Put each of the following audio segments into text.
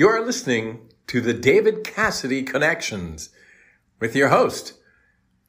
You're listening to the David Cassidy Connections with your host,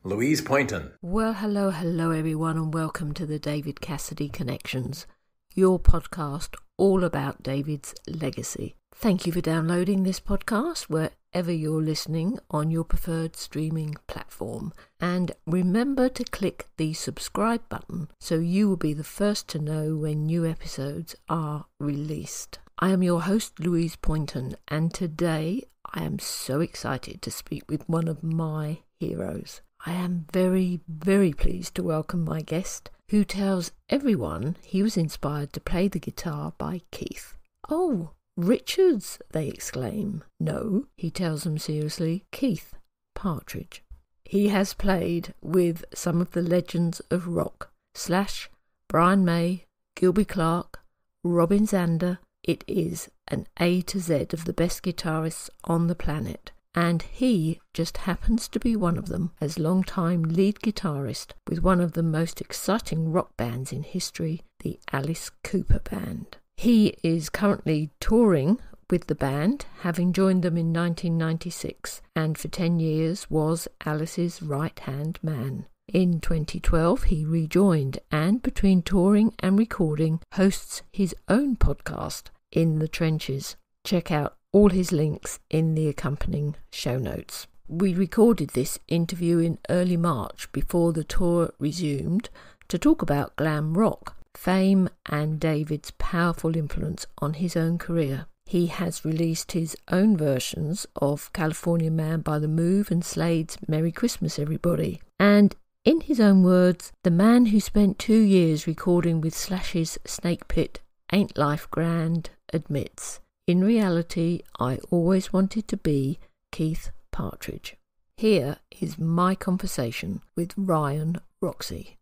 Louise Poynton. Well, hello, hello, everyone, and welcome to the David Cassidy Connections, your podcast all about David's legacy. Thank you for downloading this podcast wherever you're listening on your preferred streaming platform. And remember to click the subscribe button so you will be the first to know when new episodes are released. I am your host, Louise Poynton, and today I am so excited to speak with one of my heroes. I am very, very pleased to welcome my guest, who tells everyone he was inspired to play the guitar by Keith. Oh, Richards, they exclaim. No, he tells them seriously, Keith Partridge. He has played with some of the legends of rock Slash, Brian May, Gilby Clarke, Robin Zander, it is an A to Z of the best guitarists on the planet, and he just happens to be one of them as long-time lead guitarist with one of the most exciting rock bands in history, the Alice Cooper Band. He is currently touring with the band, having joined them in 1996, and for 10 years was Alice's right hand man. In 2012, he rejoined and, between touring and recording, hosts his own podcast, In the Trenches. Check out all his links in the accompanying show notes. We recorded this interview in early March before the tour resumed to talk about glam rock, fame, and David's powerful influence on his own career. He has released his own versions of California Man by the Move and Slade's Merry Christmas Everybody. And in his own words, the man who spent two years recording with Slash's Snakepit Ain't Life Grand admits, in reality, I always wanted to be Keith Partridge. Here is my conversation with Ryan Roxie.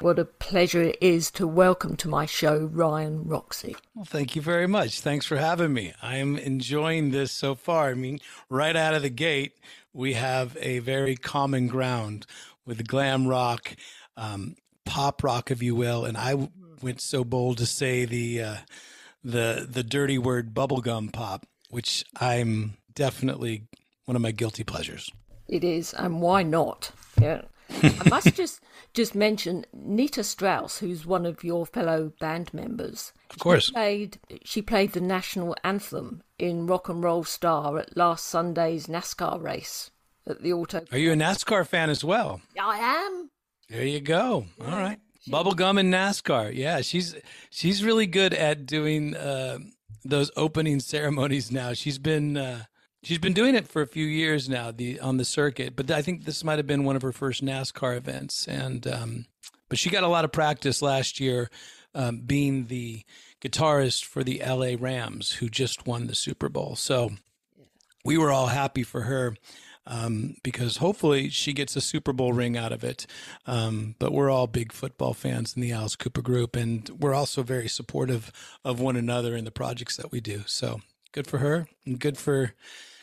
What a pleasure it is to welcome to my show Ryan Roxie. Well, thank you very much. Thanks for having me. I am enjoying this so far. I mean, right out of the gate, we have a very common ground with glam rock, um, pop rock, if you will. And I went so bold to say the uh, the the dirty word bubblegum pop, which I'm definitely one of my guilty pleasures. It is, and why not? Yeah. I must just just mention Nita Strauss, who's one of your fellow band members. Of course, she played she played the national anthem in Rock and Roll Star at last Sunday's NASCAR race at the auto. Are you a NASCAR fan as well? I am. There you go. All right. Bubblegum and NASCAR. Yeah, she's she's really good at doing uh, those opening ceremonies now. She's been uh, she's been doing it for a few years now the on the circuit, but I think this might have been one of her first NASCAR events and um, but she got a lot of practice last year um, being the guitarist for the LA Rams who just won the Super Bowl. So we were all happy for her um, because hopefully she gets a Super Bowl ring out of it. Um, but we're all big football fans in the Alice Cooper group, and we're also very supportive of one another in the projects that we do. So good for her, and good for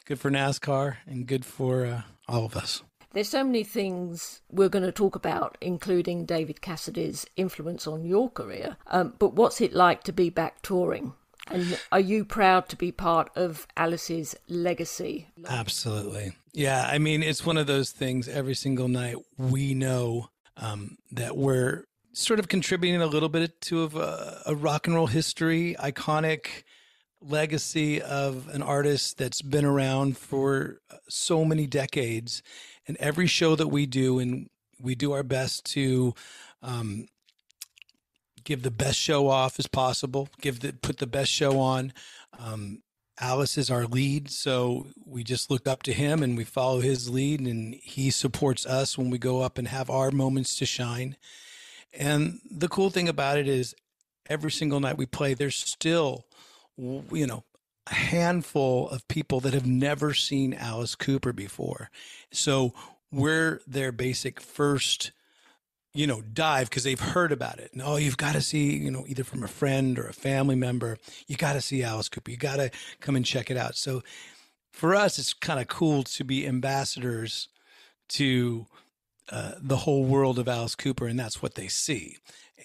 good for NASCAR, and good for uh, all of us. There's so many things we're going to talk about, including David Cassidy's influence on your career. Um, but what's it like to be back touring? And are you proud to be part of Alice's legacy? Absolutely. Yeah. I mean, it's one of those things every single night we know um, that we're sort of contributing a little bit to a, a rock and roll history, iconic legacy of an artist that's been around for so many decades. And every show that we do, and we do our best to um, give the best show off as possible, give the put the best show on. Um, Alice is our lead, so we just look up to him and we follow his lead, and he supports us when we go up and have our moments to shine. And the cool thing about it is, every single night we play, there's still, you know, a handful of people that have never seen Alice Cooper before. So we're their basic first you know, dive because they've heard about it. And oh, you've got to see, you know, either from a friend or a family member, you got to see Alice Cooper. You got to come and check it out. So for us, it's kind of cool to be ambassadors to uh, the whole world of Alice Cooper, and that's what they see.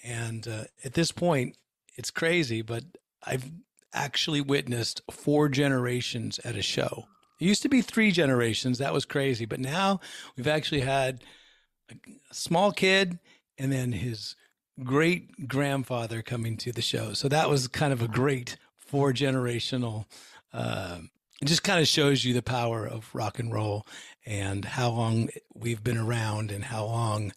And uh, at this point, it's crazy, but I've actually witnessed four generations at a show. It used to be three generations. That was crazy. But now we've actually had a small kid and then his great grandfather coming to the show. So that was kind of a great four generational. Uh, it just kind of shows you the power of rock and roll and how long we've been around and how long,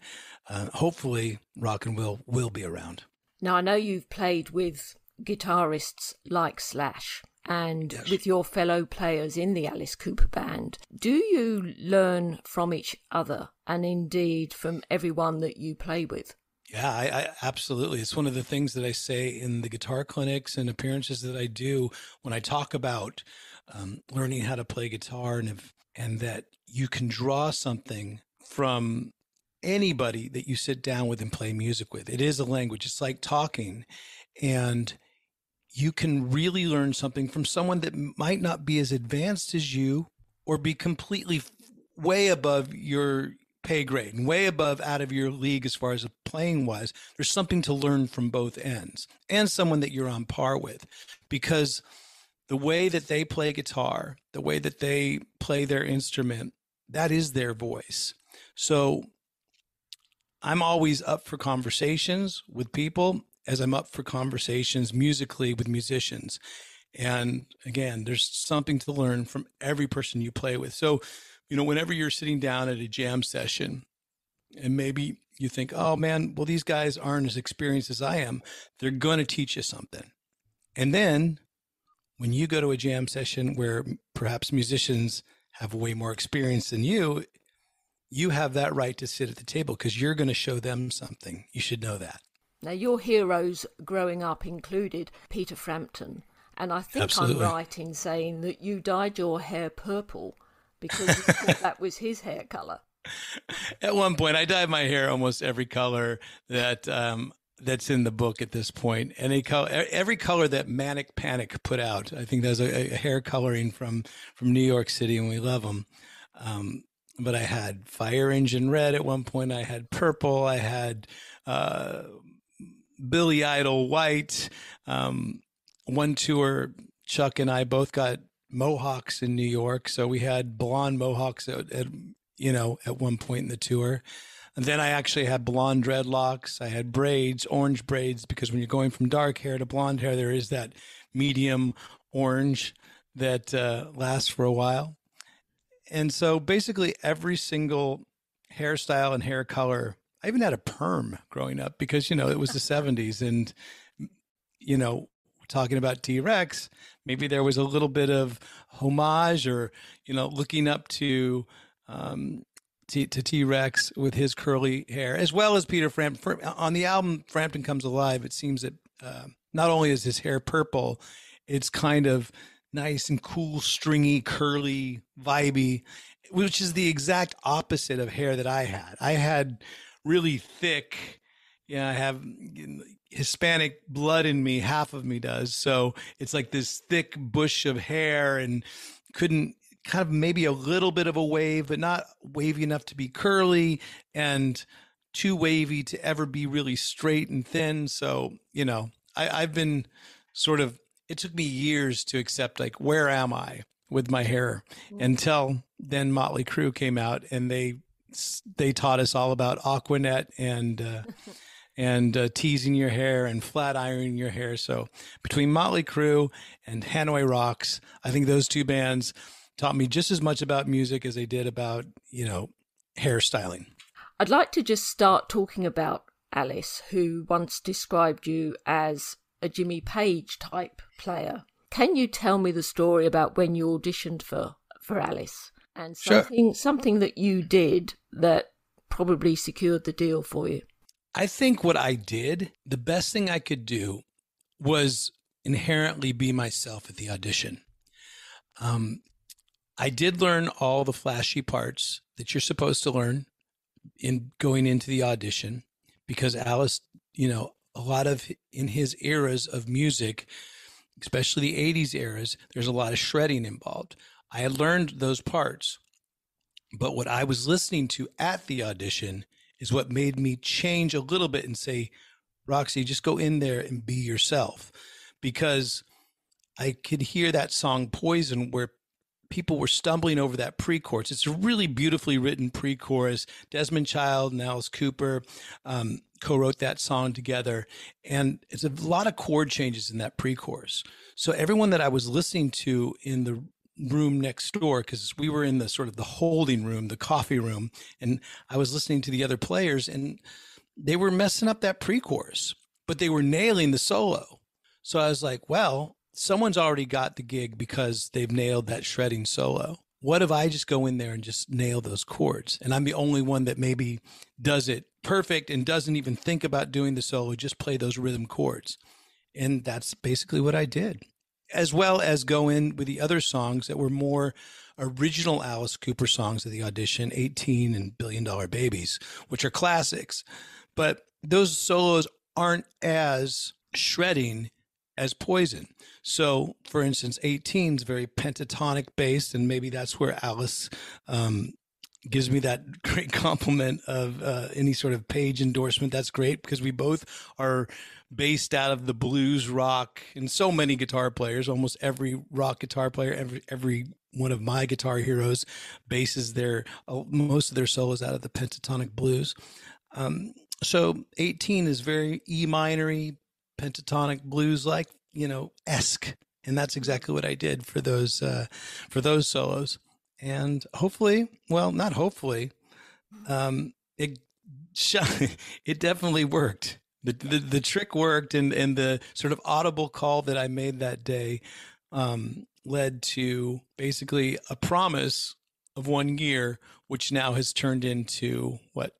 uh, hopefully, rock and roll will be around. Now, I know you've played with guitarists like Slash and yes. with your fellow players in the Alice Cooper band. Do you learn from each other and indeed from everyone that you play with? Yeah, I, I, absolutely. It's one of the things that I say in the guitar clinics and appearances that I do when I talk about um, learning how to play guitar, and if, and that you can draw something from anybody that you sit down with and play music with. It is a language. It's like talking, and you can really learn something from someone that might not be as advanced as you or be completely way above your pay grade and way above out of your league as far as playing wise. There's something to learn from both ends and someone that you're on par with because the way that they play guitar, the way that they play their instrument, that is their voice. So I'm always up for conversations with people as I'm up for conversations musically with musicians. And again, there's something to learn from every person you play with. So, you know, whenever you're sitting down at a jam session and maybe you think, oh man, well, these guys aren't as experienced as I am, they're going to teach you something. And then when you go to a jam session where perhaps musicians have way more experience than you, you have that right to sit at the table because you're going to show them something. You should know that. Now, your heroes growing up included Peter Frampton, and I think Absolutely. I'm right in saying that you dyed your hair purple because you thought that was his hair color. At one point, I dyed my hair almost every color that um, that's in the book at this point. Any color, every color that Manic Panic put out. I think there's a, a hair coloring from from New York City, and we love them. Um, but I had Fire Engine Red at one point. I had purple. I had uh, Billy Idol White. Um, one tour, Chuck and I both got mohawks in New York, so we had blonde mohawks at, at you know at one point in the tour. And then I actually had blonde dreadlocks. I had braids, orange braids, because when you're going from dark hair to blonde hair, there is that medium orange that uh, lasts for a while. And so basically, every single hairstyle and hair color I even had a perm growing up because you know it was the 70s and you know talking about T-Rex maybe there was a little bit of homage or you know looking up to um, T- to T-Rex with his curly hair as well as Peter Frampton on the album Frampton Comes Alive it seems that uh, not only is his hair purple it's kind of nice and cool stringy curly vibey which is the exact opposite of hair that I had. I had really thick. Yeah, I have Hispanic blood in me. Half of me does. So it's like this thick bush of hair and couldn't kind of maybe a little bit of a wave, but not wavy enough to be curly and too wavy to ever be really straight and thin. So, you know, I, I've been sort of, it took me years to accept, like, where am I with my hair mm. until then Motley Crue came out and they they taught us all about Aqua Net and uh, and uh, teasing your hair and flat ironing your hair. So between Motley Crue and Hanoi Rocks, I think those two bands taught me just as much about music as they did about you know hairstyling. I'd like to just start talking about Alice, who once described you as a Jimmy Page type player. Can you tell me the story about when you auditioned for for Alice? And something sure. something that you did that probably secured the deal for you. I think what I did, the best thing I could do was inherently be myself at the audition. Um, I did learn all the flashy parts that you're supposed to learn in going into the audition because Alice, you know, a lot of in his eras of music, especially the 80s eras, there's a lot of shredding involved. I had learned those parts, but what I was listening to at the audition is what made me change a little bit and say, Roxie, just go in there and be yourself. Because I could hear that song Poison where people were stumbling over that pre-chorus. It's a really beautifully written pre-chorus. Desmond Child and Alice Cooper um, co-wrote that song together, and it's a lot of chord changes in that pre-chorus. So everyone that I was listening to in the room next door, because we were in the sort of the holding room, the coffee room, and I was listening to the other players, and they were messing up that pre-chorus, but they were nailing the solo. So I was like, well, someone's already got the gig because they've nailed that shredding solo. What if I just go in there and just nail those chords? And I'm the only one that maybe does it perfect and doesn't even think about doing the solo, just play those rhythm chords. And that's basically what I did, as well as go in with the other songs that were more original Alice Cooper songs of the audition 18 and Billion Dollar Babies, which are classics. But those solos aren't as shredding as poison. So, for instance, 18 is very pentatonic based, and maybe that's where Alice um, gives me that great compliment of uh, any sort of page endorsement. That's great because we both are based out of the blues rock, and so many guitar players, almost every rock guitar player, every every one of my guitar heroes bases their uh, most of their solos out of the pentatonic blues. Um, so 18 is very E minory, pentatonic blues like you know esque. And that's exactly what i did for those uh for those solos. And hopefully well not hopefully um it it definitely worked the, the the trick worked and and the sort of audible call that i made that day um led to basically a promise of one year which now has turned into what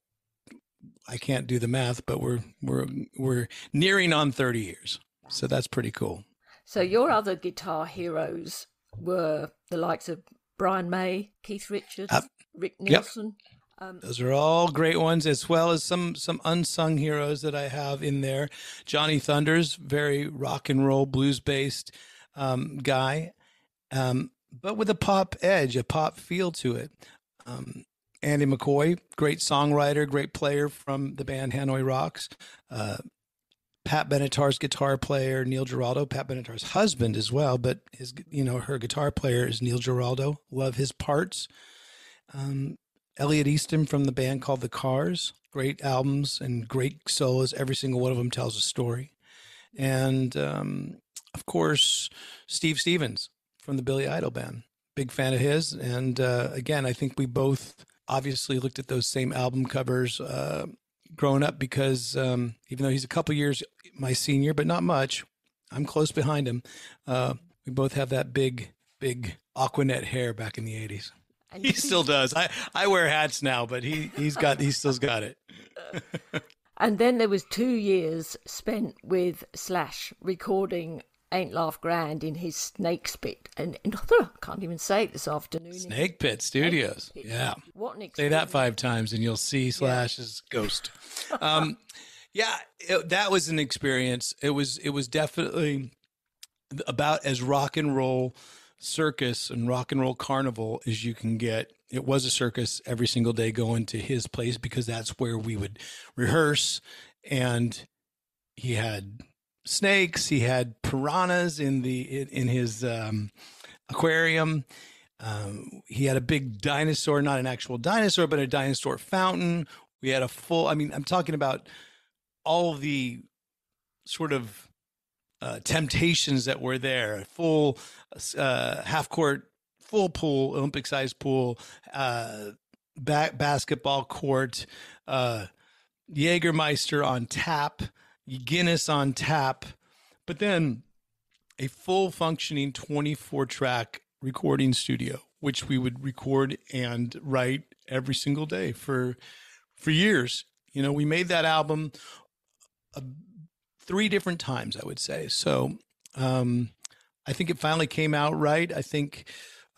I can't do the math, but we're we're we're nearing on 30 years. So that's pretty cool. So your other guitar heroes were the likes of Brian May, Keith Richards, uh, Rick Nielsen. Yep. Um, Those are all great ones, as well as some some unsung heroes that I have in there. Johnny Thunders, very rock and roll blues based um, guy, um, but with a pop edge, a pop feel to it. Um, Andy McCoy, great songwriter, great player from the band Hanoi Rocks. Uh, Pat Benatar's guitar player, Neil Giraldo, Pat Benatar's husband as well, but his, you know, her guitar player is Neil Giraldo. Love his parts. Um, Elliot Easton from the band called The Cars. Great albums and great solos. Every single one of them tells a story. And um, of course, Steve Stevens from the Billy Idol band. Big fan of his. And uh, again, I think we both obviously looked at those same album covers uh, growing up because um, even though he's a couple years my senior, but not much, I'm close behind him. Uh, we both have that big, big Aqua Net hair back in the 80s. And he still does. I, I wear hats now, but he, he's got, he still's got it. and then there was two years spent with Slash recording Ain't Laugh Grand in his Snake Pit, and, and I can't even say it this afternoon. Snake Pit Studios. Snake Pit. Yeah. What an experience. Say that five times and you'll see Slash's yeah. ghost. Um, yeah, it, that was an experience. It was it was definitely about as rock and roll circus and rock and roll carnival as you can get. It was a circus every single day going to his place because that's where we would rehearse and he had snakes. He had piranhas in the in, his um, aquarium. Um, he had a big dinosaur, not an actual dinosaur, but a dinosaur fountain. We had a full. I mean, I'm talking about all the sort of uh, temptations that were there. Full uh, half court, full pool, Olympic sized pool, uh, ba- basketball court, uh, Jägermeister on tap. Guinness on tap, but then a full functioning 24 track recording studio, which we would record and write every single day for for years. You know, we made that album uh, three different times, I would say. So um, I think it finally came out right. I think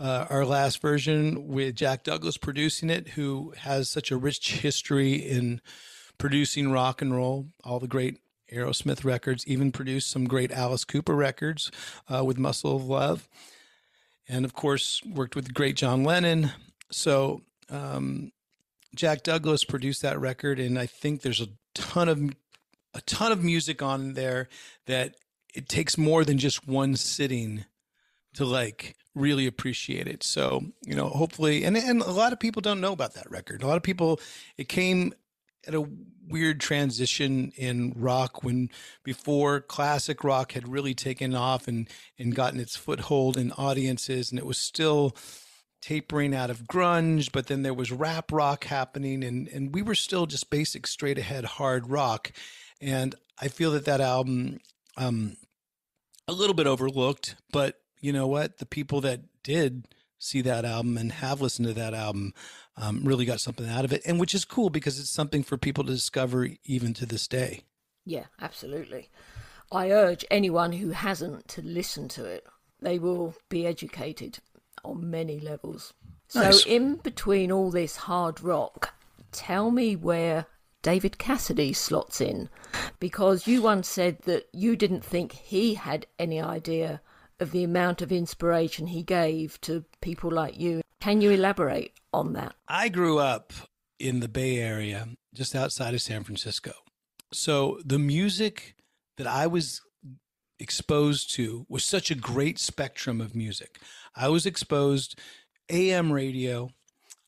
uh, our last version with Jack Douglas producing it, who has such a rich history in producing rock and roll, all the great Aerosmith records, even produced some great Alice Cooper records uh, with Muscle of Love. And of course, worked with great John Lennon. So um, Jack Douglas produced that record, and I think there's a ton of a ton of music on there that it takes more than just one sitting to like really appreciate it. So, you know, hopefully, and, and a lot of people don't know about that record. A lot of people, it came at a weird transition in rock when before classic rock had really taken off and, and gotten its foothold in audiences and it was still tapering out of grunge, but then there was rap rock happening and, and we were still just basic straight ahead hard rock. And I feel that that album, um, a little bit overlooked, but you know what? The people that did see that album and have listened to that album um, really got something out of it, and which is cool because it's something for people to discover even to this day. Yeah, absolutely. I urge anyone who hasn't to listen to it. They will be educated on many levels. Nice. So, in between all this hard rock, tell me where David Cassidy slots in because you once said that you didn't think he had any idea of the amount of inspiration he gave to people like you. Can you elaborate on that? I grew up in the Bay Area, just outside of San Francisco. So the music that I was exposed to was such a great spectrum of music. I was exposed AM radio,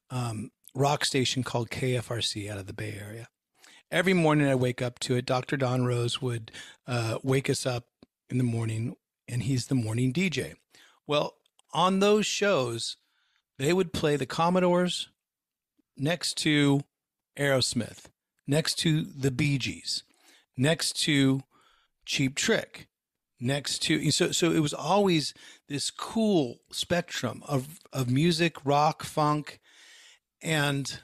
um, rock station called KFRC out of the Bay Area. Every morning I wake up to it. Dr. Don Rose would uh, wake us up in the morning and he's the morning DJ. Well, on those shows, they would play the Commodores next to Aerosmith, next to the Bee Gees, next to Cheap Trick, next to so so it was always this cool spectrum of of music, rock, funk, and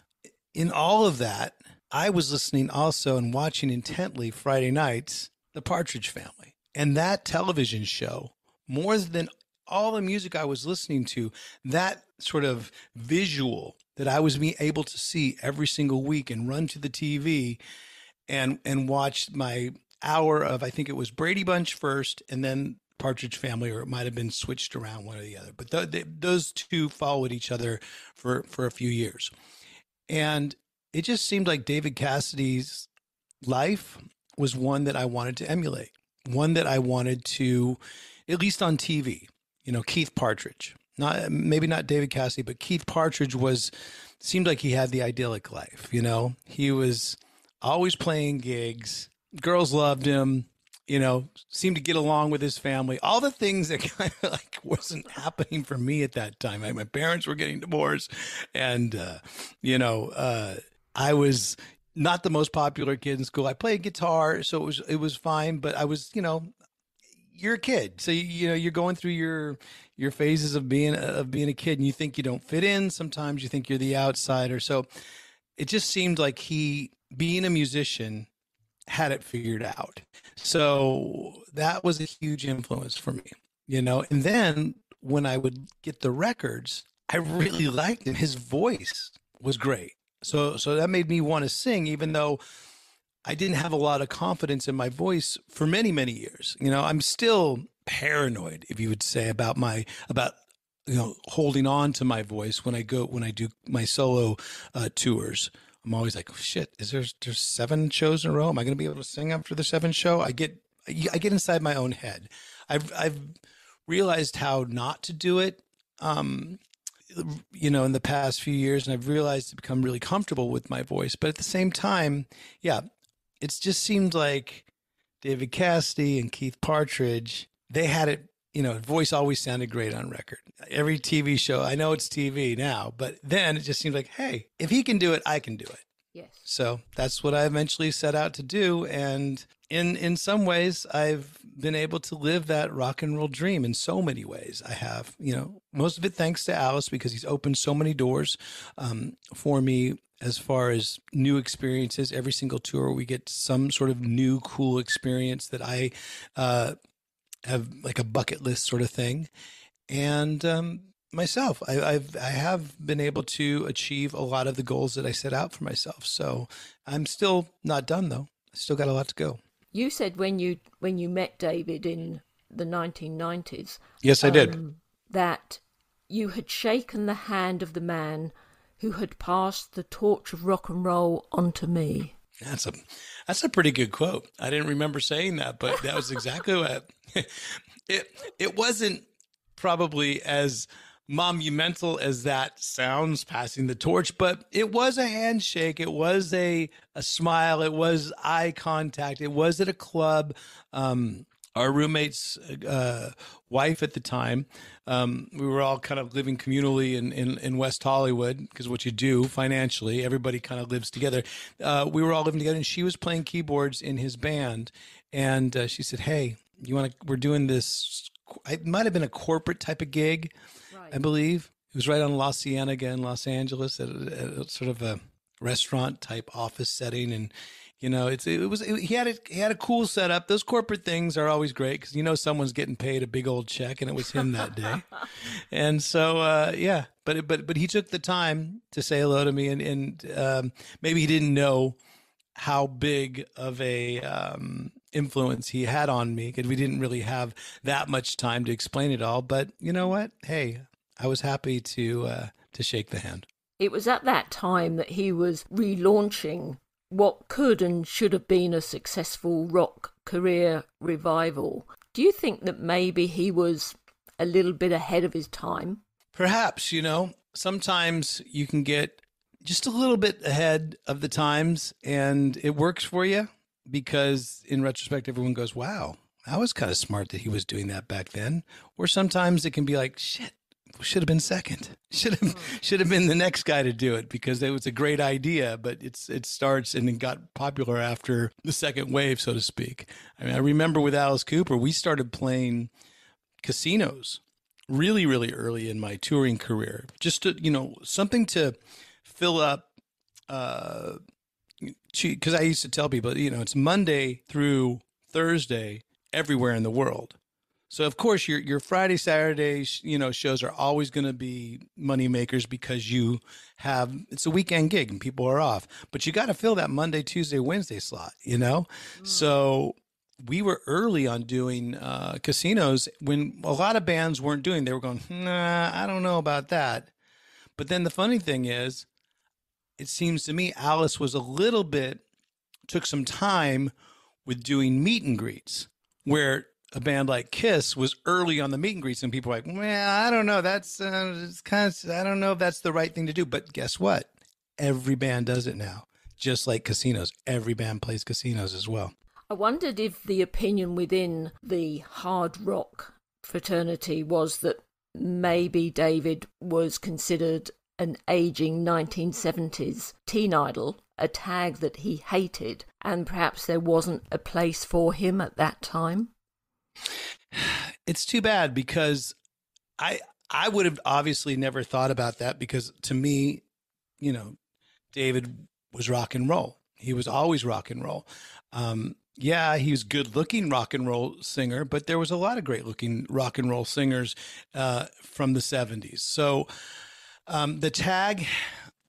in all of that, I was listening also and watching intently Friday nights the Partridge Family. And that television show, more than all the music I was listening to, that sort of visual that I was being able to see every single week and run to the TV and and watch my hour of I think it was Brady Bunch first and then Partridge Family, or it might have been switched around one or the other. But th- those two followed each other for for a few years, and it just seemed like David Cassidy's life was one that I wanted to emulate one that I wanted to, at least on TV, you know, Keith Partridge. Not maybe not David Cassidy, but Keith Partridge was seemed like he had the idyllic life. You know, he was always playing gigs. Girls loved him. You know, seemed to get along with his family. All the things that kind of like wasn't happening for me at that time. my parents were getting divorced, and uh, you know, uh, I was not the most popular kid in school. I played guitar, so it was it was fine. But I was, you know, you're a kid, so you, know you're going through your your phases of being of being a kid, and you think you don't fit in. Sometimes you think you're the outsider. So it just seemed like he, being a musician, had it figured out. So that was a huge influence for me, you know. And then when I would get the records, I really liked him. His voice was great. So so that made me want to sing, even though I didn't have a lot of confidence in my voice for many many years. You know, I'm still paranoid, if you would say, about my about you know holding on to my voice when I go when I do my solo uh, tours. I'm always like, oh, shit, is there there's seven shows in a row? Am I going to be able to sing after the seventh show? I get I get inside my own head. I've I've realized how not to do it. Um, you know, in the past few years, and I've realized to become really comfortable with my voice. But at the same time, yeah, it's just seemed like David Cassidy and Keith Partridge, they had it, you know, voice always sounded great on record. Every TV show, I know it's TV now, but then it just seemed like, hey, if he can do it, I can do it. Yes. So that's what I eventually set out to do. And in in some ways I've been able to live that rock and roll dream in so many ways. I have, you know, most of it thanks to Alice because he's opened so many doors um, for me as far as new experiences. Every single tour, we get some sort of new, cool experience that I uh, have like a bucket list sort of thing. And um, myself, I, I've I have been able to achieve a lot of the goals that I set out for myself. So I'm still not done though. I still got a lot to go. You said when you when you met David in the 1990s. Yes, I um, did. That you had shaken the hand of the man who had passed the torch of rock and roll onto me. That's a that's a pretty good quote. I didn't remember saying that, but that was exactly what it it wasn't probably as monumental as that sounds passing the torch but it was a handshake it was a a smile it was eye contact it was at a club um our roommate's uh, wife at the time, um, we were all kind of living communally in, in, in West Hollywood because what you do financially, everybody kind of lives together. Uh, we were all living together, and she was playing keyboards in his band. And uh, she said, "Hey, you want to? We're doing this. It might have been a corporate type of gig. I believe. It was right on La Cienega in Los Angeles, at, a, at sort of a restaurant type office setting, and." You know, it's it was it, he had a he had a cool setup. Those corporate things are always great because you know someone's getting paid a big old check, and it was him that day. and so, uh, yeah, but but but he took the time to say hello to me, and and um, maybe he didn't know how big of a um, influence he had on me because we didn't really have that much time to explain it all. But you know what? Hey, I was happy to uh, to shake the hand. It was at that time that he was relaunching what could and should have been a successful rock career revival. Do you think that maybe he was a little bit ahead of his time? Perhaps, you know, sometimes you can get just a little bit ahead of the times and it works for you because in retrospect, everyone goes, wow, that was kind of smart that he was doing that back then. Or sometimes it can be like, shit, should have been second. Should have hmm. should have been the next guy to do it because it was a great idea, but it's it starts and it got popular after the second wave, so to speak. I mean, I remember with Alice Cooper, we started playing casinos really really early in my touring career, just to you know something to fill up. Uh, because I used to tell people, you know, it's Monday through Thursday everywhere in the world. So of course your your Friday Saturday you know shows are always going to be money makers because you have it's a weekend gig and people are off. But you got to fill that Monday, Tuesday, Wednesday slot, you know? Mm. So we were early on doing uh, casinos when a lot of bands weren't doing. They were going, "Nah, I don't know about that." But then the funny thing is it seems to me Alice was a little bit took some time with doing meet and greets where a band like Kiss was early on the meet and greets, and people were like, "Well, I don't know. That's uh, kind of I don't know if that's the right thing to do." But guess what? Every band does it now, just like casinos. Every band plays casinos as well. I wondered if the opinion within the hard rock fraternity was that maybe David was considered an aging 1970s teen idol, a tag that he hated, and perhaps there wasn't a place for him at that time. It's too bad because I I would have obviously never thought about that because to me, you know, David was rock and roll. He was always rock and roll. Um, yeah, he was good looking rock and roll singer, but there was a lot of great looking rock and roll singers uh, from the 70s. So um, the tag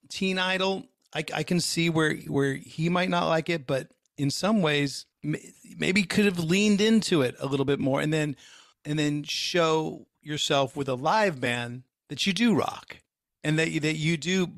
teen idol, I, I, can see where where he might not like it, but in some ways, maybe could have leaned into it a little bit more and then and then show yourself with a live band that you do rock and that you, that you do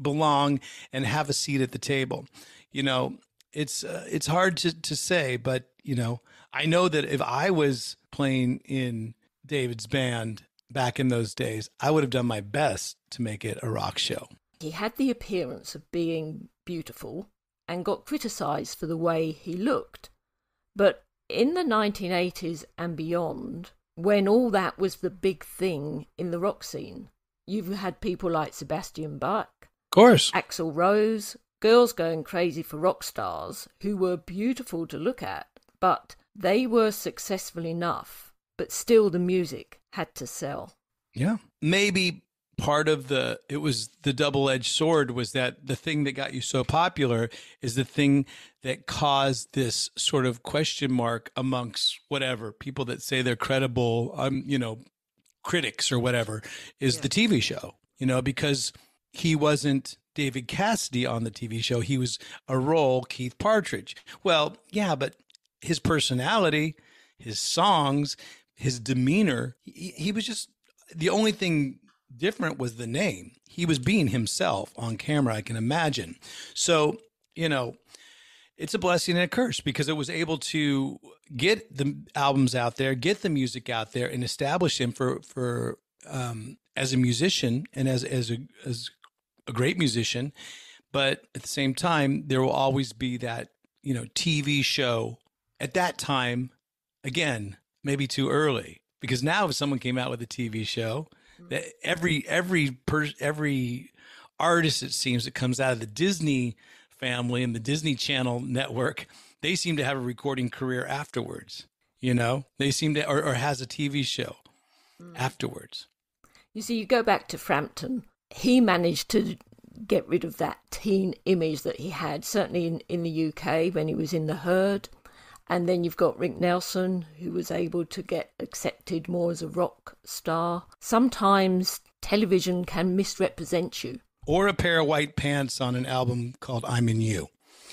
belong and have a seat at the table. You know it's uh, it's hard to to say but you know i know that if i was playing in david's band back in those days i would have done my best to make it a rock show. He had the appearance of being beautiful and got criticised for the way he looked. But in the 1980s and beyond, when all that was the big thing in the rock scene, you've had people like Sebastian Bach, of course, Axl Rose, girls going crazy for rock stars who were beautiful to look at, but they were successful enough, but still the music had to sell. Yeah. Maybe part of the it was the double-edged sword was that the thing that got you so popular is the thing that caused this sort of question mark amongst whatever people that say they're credible um you know critics or whatever is yeah. the TV show you know because he wasn't David Cassidy on the TV show he was a role Keith Partridge well yeah but his personality his songs his demeanor he, he was just the only thing different was the name. He was being himself on camera, I can imagine. So, you know, it's a blessing and a curse because it was able to get the albums out there, get the music out there, and establish him for for um, as a musician and as as a as a great musician. But at the same time, there will always be that you know TV show at that time. Again, maybe too early because now if someone came out with a TV show, every every per, every artist it seems that comes out of the Disney family and the Disney Channel network, they seem to have a recording career afterwards. You know, they seem to, or, or has a TV show mm. afterwards. You see, you go back to Frampton, he managed to get rid of that teen image that he had, certainly in, in the UK when he was in the herd. And then you've got Rick Nelson, who was able to get accepted more as a rock star. Sometimes television can misrepresent you or a pair of white pants on an album called I'm in You.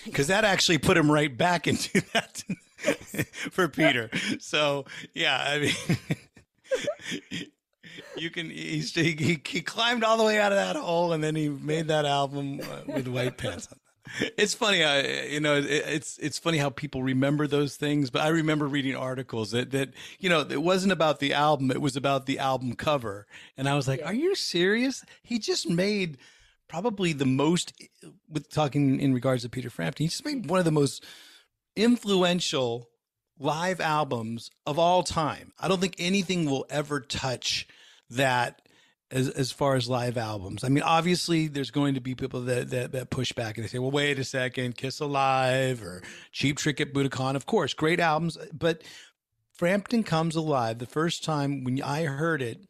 Because that actually put him right back into that for Peter. So, yeah, I mean, you can, he, he climbed all the way out of that hole and then he made that album uh, with white pants on. It's funny, I, you know, it, it's it's funny how people remember those things. But I remember reading articles that that you know it wasn't about the album; it was about the album cover, and I was like, "Are you serious? He just made probably the most with talking in regards to Peter Frampton. He just made mm-hmm. one of the most influential live albums of all time. I don't think anything will ever touch that as as far as live albums. I mean, obviously there's going to be people that that, that push back and they say, "Well, wait a second, Kiss Alive or Cheap Trick at Budokan, of course, great albums, but Frampton Comes Alive, the first time when I heard it,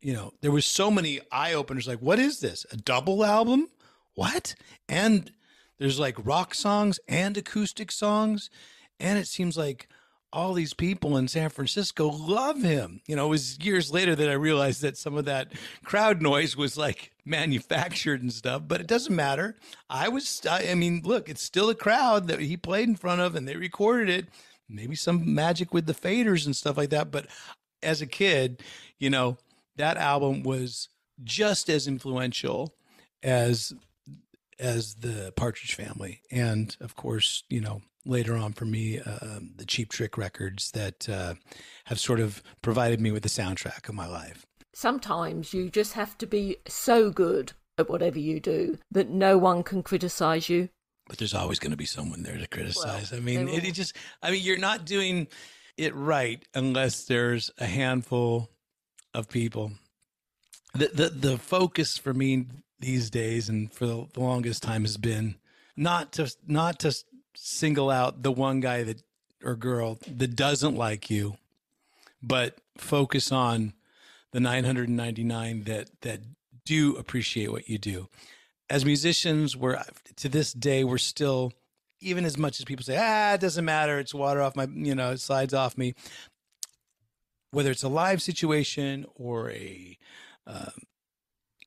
you know, there was so many eye openers like, what is this? A double album? What? And there's like rock songs and acoustic songs. And it seems like all these people in San Francisco love him. You know, it was years later that I realized that some of that crowd noise was like manufactured and stuff, but it doesn't matter. I was, I mean, look, it's still a crowd that he played in front of and they recorded it. Maybe some magic with the faders and stuff like that. But as a kid, you know, that album was just as influential as as the Partridge Family, and of course, you know, later on for me, uh, the Cheap Trick records that uh, have sort of provided me with the soundtrack of my life. Sometimes you just have to be so good at whatever you do that no one can criticize you. But there's always going to be someone there to criticize. Well, I mean, it, it just, I mean, you're not doing it right unless there's a handful of people. The, the the focus for me these days and for the, the longest time has been not to not to single out the one guy that or girl that doesn't like you, but focus on the 999 that that do appreciate what you do. As musicians, we're to this day we're still even as much as people say, ah, it doesn't matter, it's water off my, you know, it slides off me whether it's a live situation or a uh,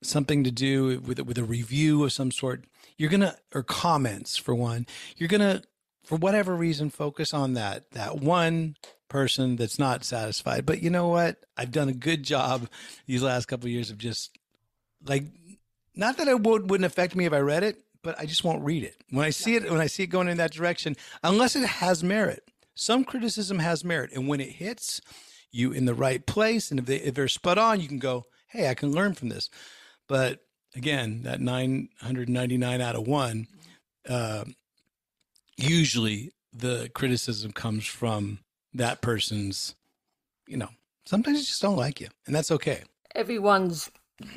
something to do with with a review of some sort, you're gonna or comments for one, you're gonna for whatever reason focus on that that one person that's not satisfied. But you know what? I've done a good job these last couple of years of just like not that it would, wouldn't affect me if I read it, but I just won't read it. When I see it, when I see it going in that direction, unless it has merit. Some criticism has merit, and when it hits, you in the right place. And if they if they're spot on, you can go, hey, I can learn from this. But again, that 999 out of one, uh, usually the criticism comes from that person's, you know, sometimes you just don't like you, and that's okay. Everyone's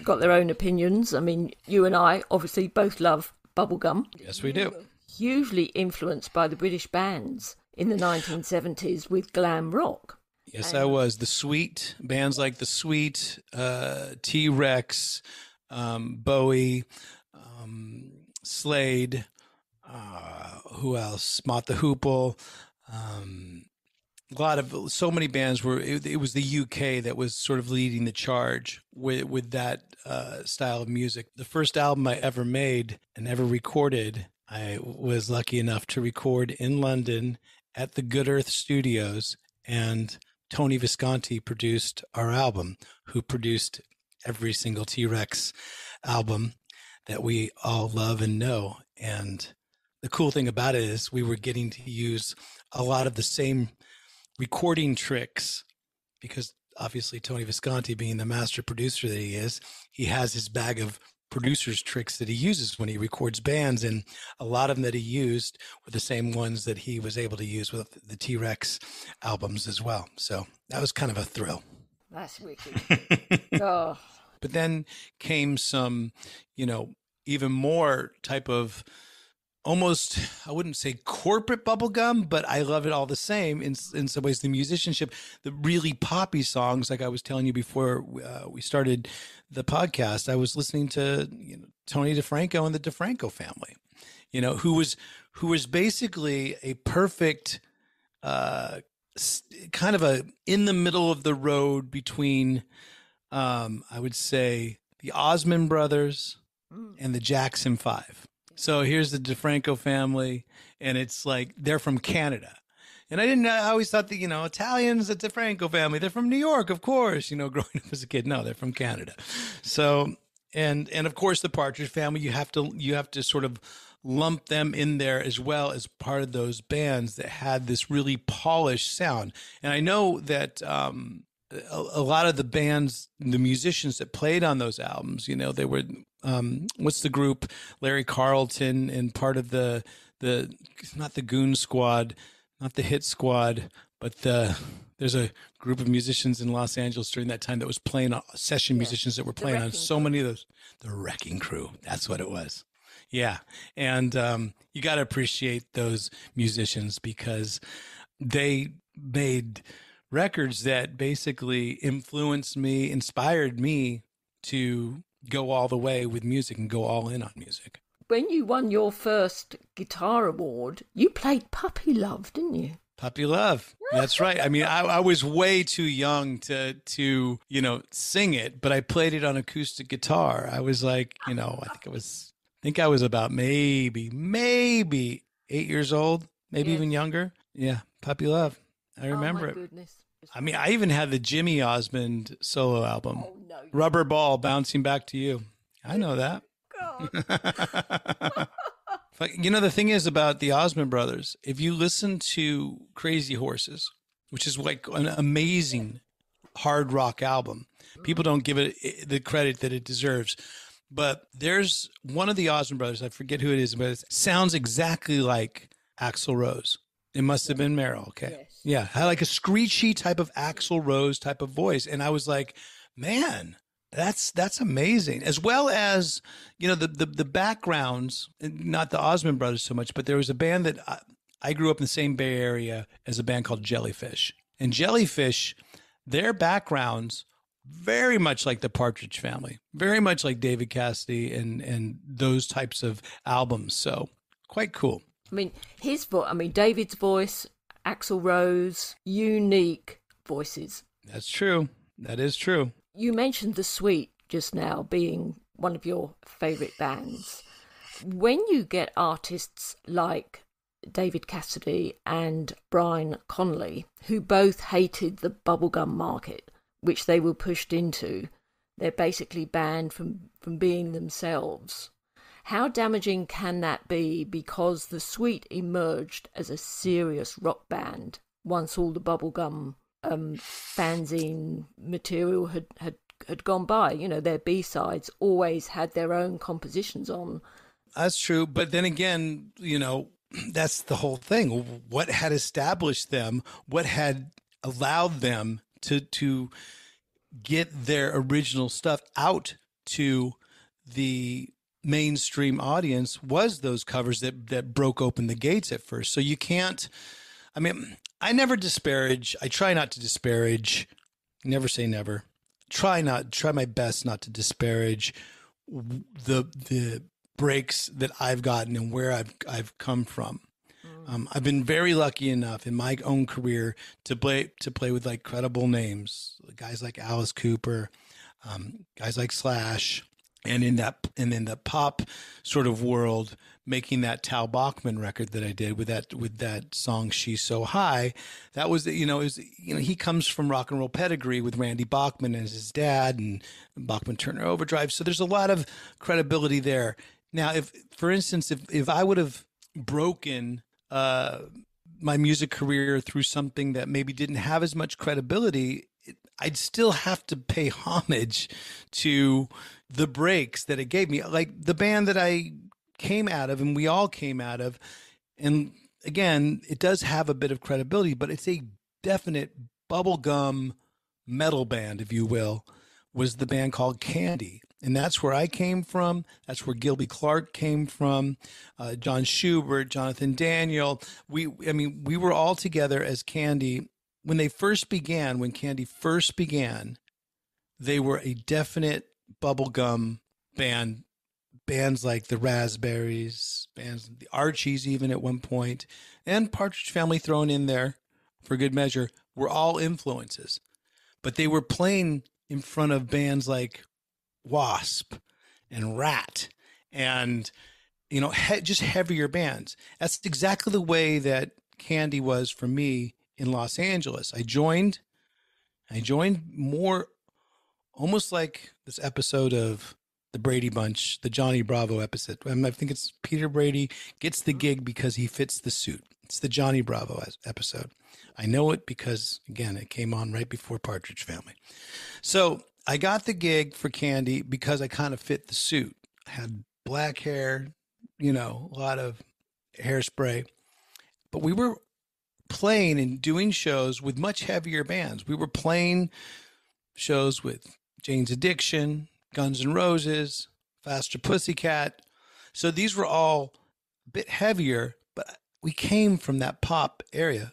got their own opinions. I mean, you and I obviously both love bubblegum. Yes, we do. Hugely influenced by the British bands in the 1970s with glam rock. Yes, I, I was. The Sweet bands like The Sweet, uh, T Rex, um, Bowie, um, Slade, uh, who else? Mott the Hoople. Um, a lot of so many bands were. It, it, was the UK that was sort of leading the charge with with that uh, style of music. The first album I ever made and ever recorded, I was lucky enough to record in London at the Good Earth Studios and Tony Visconti produced our album, who produced every single T Rex album that we all love and know. And the cool thing about it is we were getting to use a lot of the same recording tricks because obviously Tony Visconti being the master producer that he is, he has his bag of producer's tricks that he uses when he records bands and a lot of them that he used were the same ones that he was able to use with the T-Rex albums as well. So that was kind of a thrill. That's wicked. oh. But then came some, you know, even more type of almost I wouldn't say corporate bubblegum, but I love it all the same. In in some ways, the musicianship, the really poppy songs, like I was telling you before uh, we started the podcast, I was listening to you know, Tony DeFranco and the DeFranco family, you know, who was who was basically a perfect. Uh, kind of a in the middle of the road between um, I would say the Osmond brothers mm. and the Jackson Five so here's the DeFranco family, and it's like they're from Canada. And I didn't. I always thought that you know Italians, the DeFranco family, they're from New York, of course. You know, growing up as a kid, no, they're from Canada. So and and of course the Partridge family, you have to you have to sort of lump them in there as well as part of those bands that had this really polished sound. And I know that um, a, a, lot of the bands, the musicians that played on those albums, you know, they were um, what's the group? Larry Carlton and part of the the not the Goon Squad, not the Hit Squad, but the there's a group of musicians in Los Angeles during that time that was playing session yeah. musicians that were playing on so many of those. The Wrecking Crew, that's what it was. Yeah, and um, you got to appreciate those musicians because they made records that basically influenced me, inspired me to go all the way with music and go all in on music. When you won your first guitar award, you played Puppy Love, didn't you? Puppy Love. That's right. I mean, I, I, was way too young to to you know sing it, but I played it on acoustic guitar. I was like, you know, I think it was, think I was about maybe maybe eight years old, maybe yes. even younger. Yeah, Puppy Love. I oh, remember oh, it. Goodness. I mean, I even had the Jimmy Osmond solo album, oh, no, Rubber Ball, bouncing back to you. I know that. you know, the thing is about the Osmond brothers, if you listen to Crazy Horses, which is like an amazing hard rock album, people don't give it eh, the credit that it deserves. But there's one of the Osmond brothers, I forget who it is, but it sounds exactly like Axl Rose. It must have been Merrill. Okay. Yes. Yeah. Had like a screechy type of Axl Rose type of voice. And I was like, man, that's that's amazing. As well as, you know, the the, the backgrounds, not the Osmond brothers so much, but there was a band that I, I grew up in the same Bay Area as a band called Jellyfish. And Jellyfish, their backgrounds very much like the Partridge Family, very much like David Cassidy and and those types of albums. So quite cool. I mean, his voice, I mean, David's voice, Axl Rose, unique voices. That's true. That is true. You mentioned The Sweet just now being one of your favourite bands. When you get artists like David Cassidy and Brian Connolly, who both hated the bubblegum market, which they were pushed into, they're basically banned from, from being themselves. How damaging can that be because the Sweet emerged as a serious rock band once all the bubblegum um, fanzine material had, had, had gone by? You know, their B sides always had their own compositions on. That's true. But then again, you know, that's the whole thing. What had established them? What had allowed them to to get their original stuff out to the mainstream audience was those covers that that broke open the gates at first. So you can't I mean, I never disparage. I try not to disparage. Never say never. Try not try my best not to disparage the the breaks that I've gotten and where I've I've come from. Um, I've been very lucky enough in my own career to play to play with like credible names, guys like Alice Cooper, um, guys like Slash, and in that and in the pop sort of world making that Tal Bachman record that I did with that with that song She's So High. That was you know is you know he comes from rock and roll pedigree with Randy Bachman as his dad and Bachman Turner Overdrive. So there's a lot of credibility there. Now if for instance if if I would have broken uh, my music career through something that maybe didn't have as much credibility, I'd still have to pay homage to the breaks that it gave me. Like the band that I came out of and we all came out of. And again, it does have a bit of credibility, but it's a definite bubblegum metal band, if you will, was the band called Candy. And that's where I came from. That's where Gilby Clarke came from. Uh, John Schubert, Jonathan Daniel. We, I mean, we were all together as Candy when they first began. When Candy first began, they were a definite bubblegum band. Bands like the Raspberries, bands the Archies, even at one point, and Partridge Family thrown in there for good measure, were all influences. But they were playing in front of bands like Wasp and Ratt and you know he- just heavier bands. That's exactly the way that Candy was for me in Los Angeles. I joined I joined more almost like this episode of the Brady Bunch, the Johnny Bravo episode. Um, I think it's Peter Brady gets the gig because he fits the suit. It's the Johnny Bravo episode. I know it because, again, it came on right before Partridge Family. So I got the gig for Candy because I kind of fit the suit. I had black hair, you know, a lot of hairspray. But we were playing and doing shows with much heavier bands. We were playing shows with Jane's Addiction, Guns N' Roses, Faster Pussycat. So these were all a bit heavier, but we came from that pop area.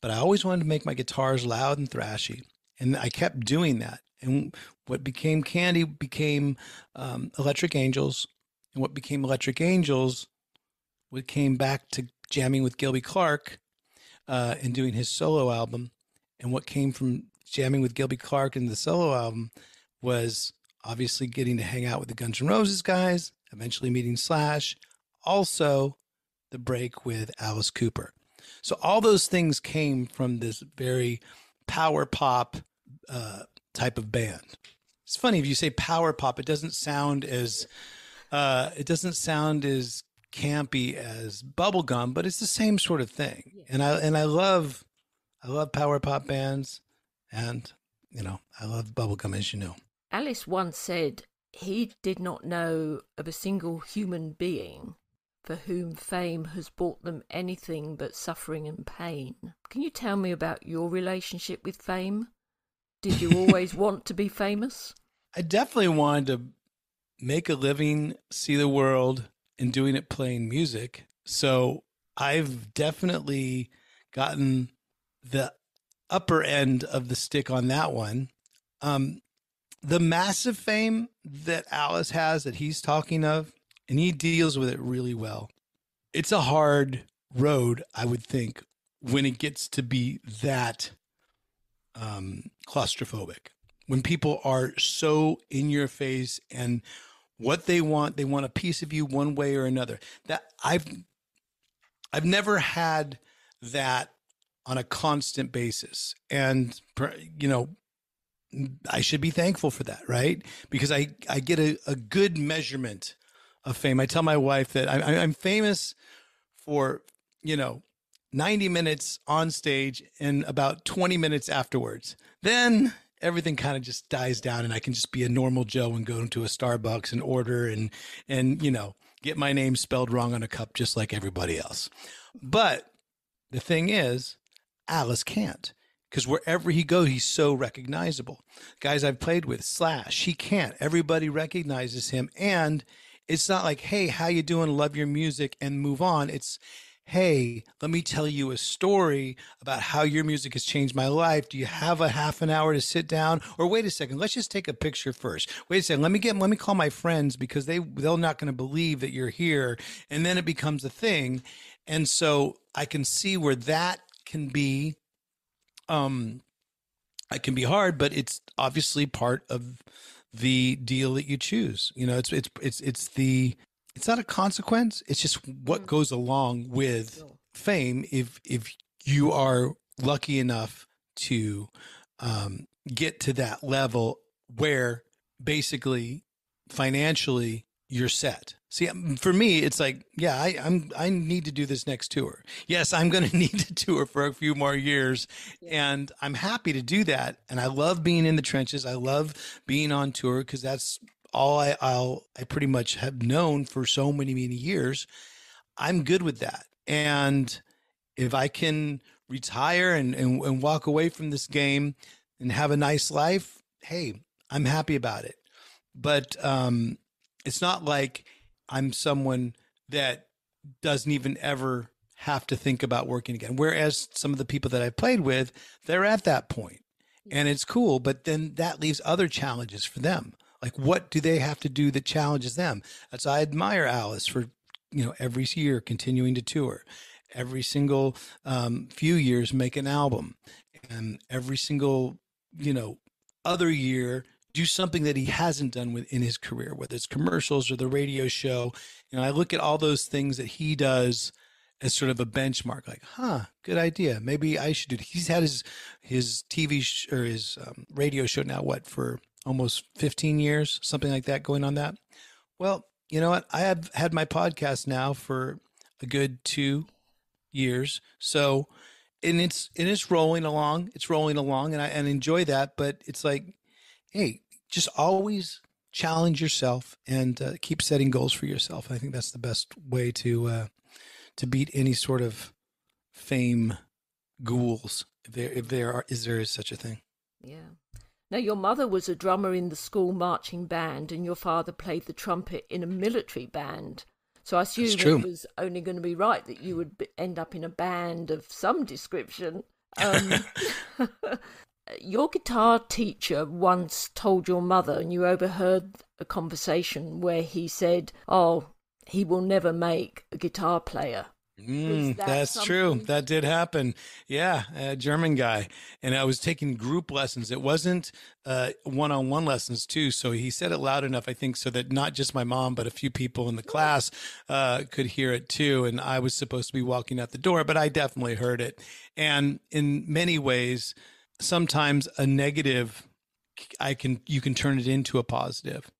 But I always wanted to make my guitars loud and thrashy. And I kept doing that. And what became Candy became um, Electric Angels. And what became Electric Angels, what came back to jamming with Gilby Clarke uh, and doing his solo album. And what came from jamming with Gilby Clarke and the solo album was obviously getting to hang out with the Guns N' Roses guys, eventually meeting Slash, also the break with Alice Cooper. So all those things came from this very power pop uh, type of band. It's funny if you say power pop, it doesn't sound as uh, it doesn't sound as campy as bubblegum, but it's the same sort of thing. And I and I love I love power pop bands and you know, I love bubblegum as you know. Alice once said he did not know of a single human being for whom fame has brought them anything but suffering and pain. Can you tell me about your relationship with fame? Did you always want to be famous? I definitely wanted to make a living, see the world, and doing it playing music. So I've definitely gotten the upper end of the stick on that one. Um, the massive fame that Alice has that he's talking of, and he deals with it really well. It's a hard road, I would think, when it gets to be that um, claustrophobic. When people are so in your face and what they want, they want a piece of you one way or another. That I've I've never had that on a constant basis, and you know I should be thankful for that, right? Because I, I get a, a good measurement of fame. I tell my wife that I, I'm famous for, you know, 90 minutes on stage and about 20 minutes afterwards. Then everything kind of just dies down and I can just be a normal Joe and go into a Starbucks and order and, and, you know, get my name spelled wrong on a cup just like everybody else. But the thing is, Alice can't because wherever he goes, he's so recognizable. Guys I've played with, Slash, he can't. Everybody recognizes him, and it's not like, "Hey, how you doing? Love your music," and move on. It's, "Hey, let me tell you a story about how your music has changed my life. Do you have a half an hour to sit down? Or wait a second, let's just take a picture first. Wait a second, let me get, let me call my friends because they they're not going to believe that you're here, and then it becomes a thing, and so I can see where that can be um, it can be hard, but it's obviously part of the deal that you choose. You know, it's it's it's it's the it's not a consequence. It's just what mm. goes along with fame. If if you are lucky enough to um, get to that level where basically financially you're set. See, um, for me, it's like, yeah, I, I'm I need to do this next tour. Yes, I'm going to need to tour for a few more years, yeah. and I'm happy to do that. And I love being in the trenches. I love being on tour because that's all I, I'll I pretty much have known for so many many years. I'm good with that, and if I can retire and, and, and walk away from this game and have a nice life, hey, I'm happy about it. But um, it's not like I'm someone that doesn't even ever have to think about working again. Whereas some of the people that I played with, they're at that point and it's cool, but then that leaves other challenges for them. Like what do they have to do that challenges them? That's I admire Alice for, you know, every year continuing to tour, every single um, few years make an album, and every single, you know, other year do something that he hasn't done with in his career, whether it's commercials or the radio show. You know, I look at all those things that he does as sort of a benchmark. Like, huh, good idea. Maybe I should do. It. He's had his his TV sh- or his um, radio show now. What for almost fifteen years, something like that, going on that. Well, you know what? I have had my podcast now for a good two years. So, and it's and it's rolling along. It's rolling along, and I and enjoy that. But it's like, hey, just always challenge yourself and uh, keep setting goals for yourself. I think that's the best way to uh, to beat any sort of fame ghouls. If there if there are is there is such a thing. Yeah. Now your mother was a drummer in the school marching band, and your father played the trumpet in a military band. So I assume it was only going to be right that you would end up in a band of some description. Um, your guitar teacher once told your mother, and you overheard a conversation where he said, Oh, he will never make a guitar player. Mm, that that's something? true. That did happen. Yeah, a German guy, and I was taking group lessons. It wasn't uh, one-on-one lessons too. So he said it loud enough, I think, so that not just my mom, but a few people in the class uh, could hear it too. And I was supposed to be walking out the door, but I definitely heard it. And in many ways, sometimes a negative i can you can turn it into a positive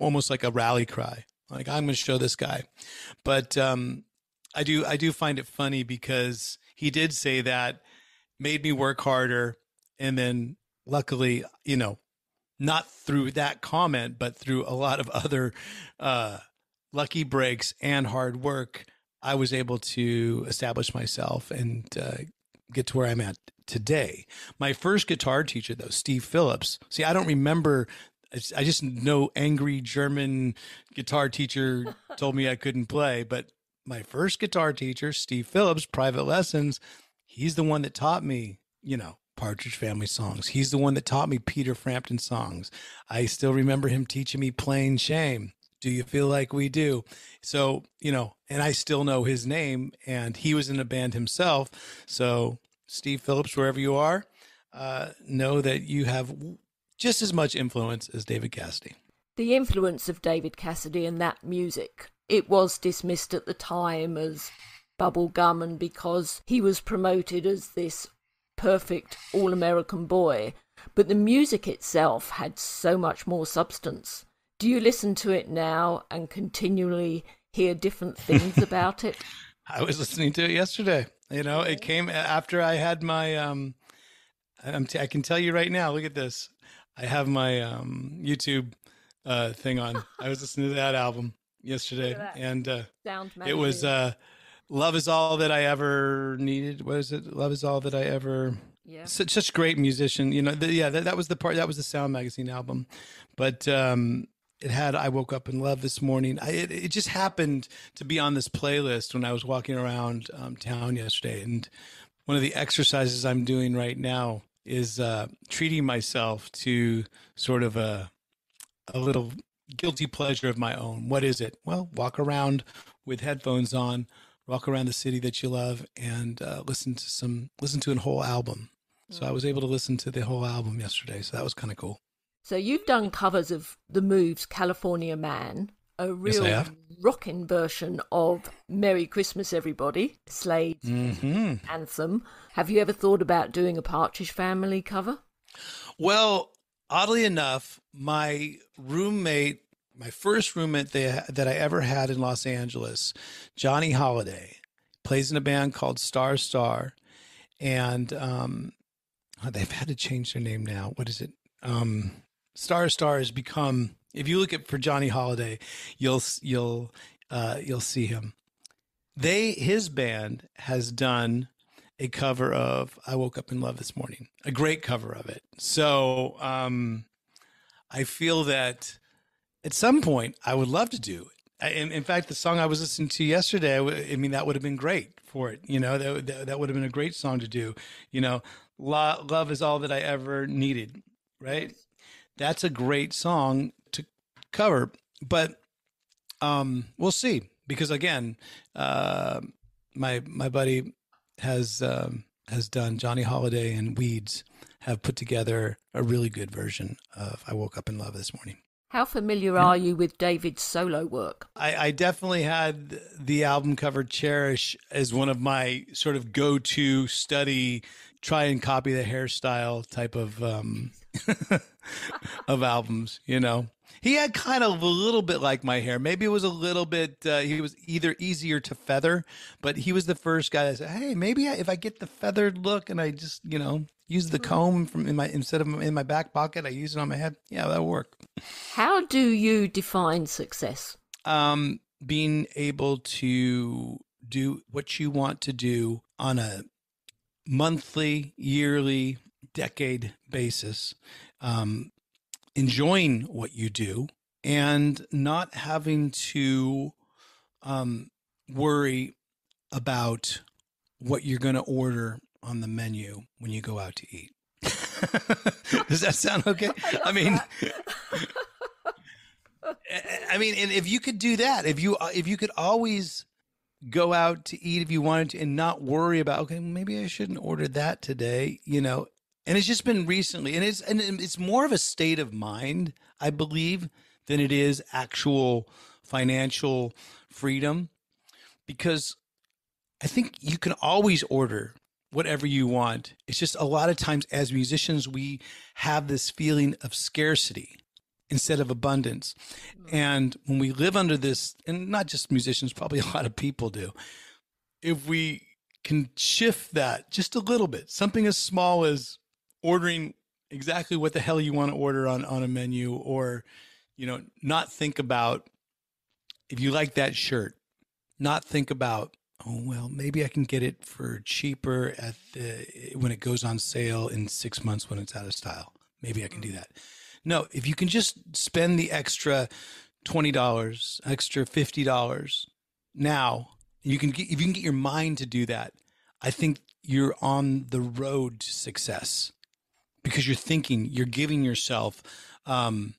almost like a rally cry like i'm going to show this guy but um i do i do find it funny because he did say that made me work harder and then luckily you know not through that comment but through a lot of other uh lucky breaks and hard work i was able to establish myself and uh, get to where i'm at today. My first guitar teacher, though, Steve Phillips. See, I don't remember. I just know angry German guitar teacher told me I couldn't play. But my first guitar teacher, Steve Phillips, private lessons, he's the one that taught me, you know, Partridge Family songs. He's the one that taught me Peter Frampton songs. I still remember him teaching me Plain Shame. Do you feel like we do? So, you know, and I still know his name, and he was in a band himself. So Steve Phillips, wherever you are, uh, know that you have just as much influence as David Cassidy. The influence of David Cassidy and that music, it was dismissed at the time as bubblegum and because he was promoted as this perfect all American boy. But the music itself had so much more substance. Do you listen to it now and continually hear different things about it? I was listening to it yesterday. You know, it came after I had my um I'm t- I can tell you right now, look at this. I have my um YouTube uh thing on. I was listening to that album yesterday and uh it was uh Love is all that I ever needed. What is it? Love is all that I ever yeah. Such such great musician. You know, the, yeah, that, that was the part that was the Sound Magazine album. But um it had I woke up in love this morning. I, it, it just happened to be on this playlist when I was walking around um, town yesterday. And one of the exercises I'm doing right now is uh, treating myself to sort of a a little guilty pleasure of my own. What is it? Well, walk around with headphones on, walk around the city that you love, and uh, listen to some listen to a whole album. So I was able to listen to the whole album yesterday. So that was kind of cool. So you've done covers of The Moves' California Man, a real yes, rocking version of Merry Christmas Everybody, Slade's mm-hmm. anthem. Have you ever thought about doing a Partridge Family cover? Well, oddly enough, my roommate my first roommate that I ever had in Los Angeles, Johnny Holiday, plays in a band called Star Star, and um, oh, they've had to change their name now. What is it? Um, Star Star has become. If you look at for Johnny Holiday, you'll you'll uh, you'll see him. They his band has done a cover of "I Woke Up in Love This Morning," a great cover of it. So um, I feel that at some point I would love to do it. In, in fact, the song I was listening to yesterday, I mean, that would have been great for it. You know, that, that, that would have been a great song to do. You know, love is all that I ever needed, right? That's a great song to cover, but um, we'll see because again, uh, my my buddy has um, has done Johnny Holiday and Weeds have put together a really good version of I Woke Up in Love this morning. How familiar are you with David's solo work? I, I, definitely had the album cover Cherish as one of my sort of go to study, try and copy the hairstyle type of um, of albums, you know. He had kind of a little bit like my hair. Maybe it was a little bit. Uh, he was either easier to feather, but he was the first guy that said, "Hey, maybe I, if I get the feathered look and I just, you know, use the comb from in my instead of in my back pocket, I use it on my head. Yeah, that'll work." How do you define success? Um, being able to do what you want to do on a monthly, yearly, decade basis, um, enjoying what you do and not having to um, worry about what you're going to order on the menu when you go out to eat. Does that sound okay? I, I mean, I mean, and if you could do that, if you uh, if you could always go out to eat if you wanted to, and not worry about okay, maybe I shouldn't order that today, you know, and it's just been recently and it's and it's more of a state of mind i believe than it is actual financial freedom because i think you can always order whatever you want. It's just a lot of times as musicians we have this feeling of scarcity instead of abundance. Mm. And when we live under this and not just musicians probably a lot of people do if we can shift that just a little bit something as small as ordering exactly what the hell you want to order on on a menu or you know not think about if you like that shirt not think about oh well maybe i can get it for cheaper at the when it goes on sale in 6 months when it's out of style. Maybe i can do that. No if you can just spend the extra $20 extra $50 now you can get, if you can get your mind to do that i think you're on the road to success. Because you're thinking, you're giving yourself, um,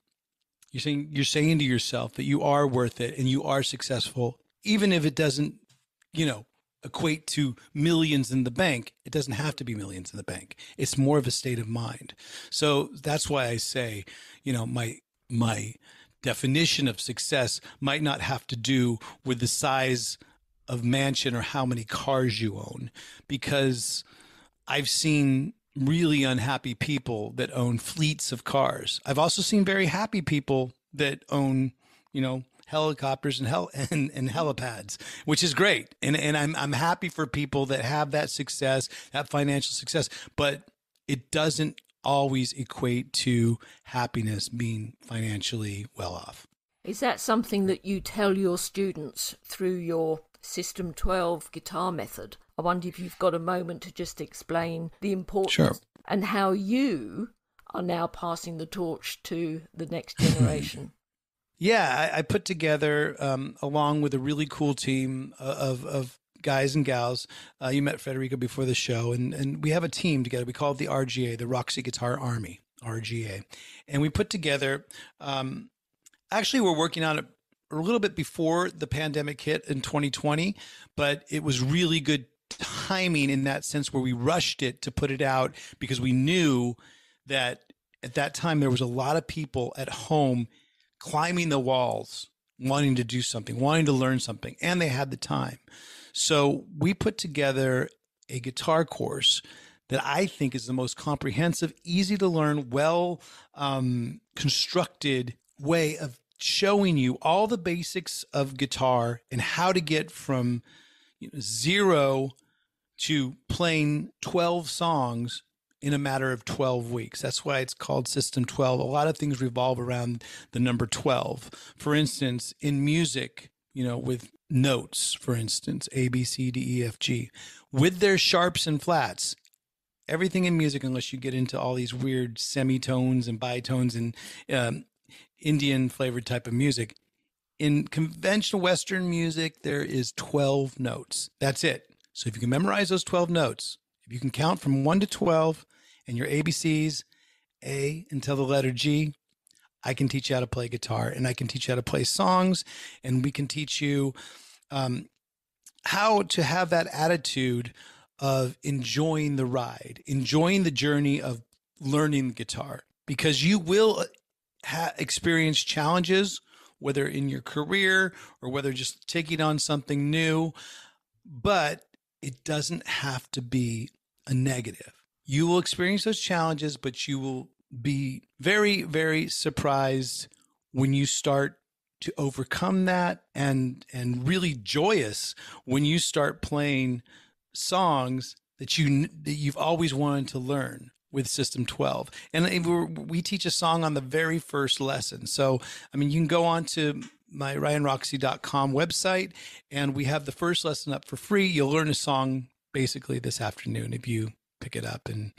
you're saying, you're saying to yourself that you are worth it and you are successful, even if it doesn't, you know, equate to millions in the bank. It doesn't have to be millions in the bank. It's more of a state of mind. So that's why I say, you know, my, my definition of success might not have to do with the size of mansion or how many cars you own because I've seen really unhappy people that own fleets of cars. I've also seen very happy people that own, you know, helicopters and hel- and, and helipads, which is great. And and I'm I'm happy for people that have that success, that financial success, but it doesn't always equate to happiness being financially well off. Is that something that you tell your students through your System 12 guitar method? I wonder if you've got a moment to just explain the importance sure. and how you are now passing the torch to the next generation. yeah, I, I, put together, um, along with a really cool team of, of guys and gals. Uh, you met Federico before the show, and, and we have a team together. We call it the RGA, the Roxie Guitar Army, RGA. And we put together, um, actually, we're working on it a little bit before the pandemic hit in 2020, but it was really good timing in that sense where we rushed it to put it out because we knew that at that time there was a lot of people at home climbing the walls wanting to do something wanting to learn something and they had the time. So we put together a guitar course that i think is the most comprehensive easy to learn well um, constructed way of showing you all the basics of guitar and how to get from you know, zero to playing 12 songs in a matter of 12 weeks. That's why it's called System 12. A lot of things revolve around the number 12. For instance, in music, you know, with notes, for instance, A, B, C, D, E, F, G, with their sharps and flats, everything in music, unless you get into all these weird semitones and bitones and um, Indian flavored type of music, in conventional Western music, there is 12 notes. That's it. So if you can memorize those 12 notes, if you can count from 1 to 12 and your ABCs, A until the letter G, I can teach you how to play guitar and I can teach you how to play songs and we can teach you um, how to have that attitude of enjoying the ride, enjoying the journey of learning the guitar because you will ha- experience challenges whether in your career or whether just taking on something new, but it doesn't have to be a negative. You will experience those challenges, but you will be very, very surprised when you start to overcome that and and really joyous when you start playing songs that you that you've always wanted to learn with System 12. And we teach a song on the very first lesson. So, I mean, you can go on to my ryanroxie.com website and we have the first lesson up for free. You'll learn a song basically this afternoon if you pick it up and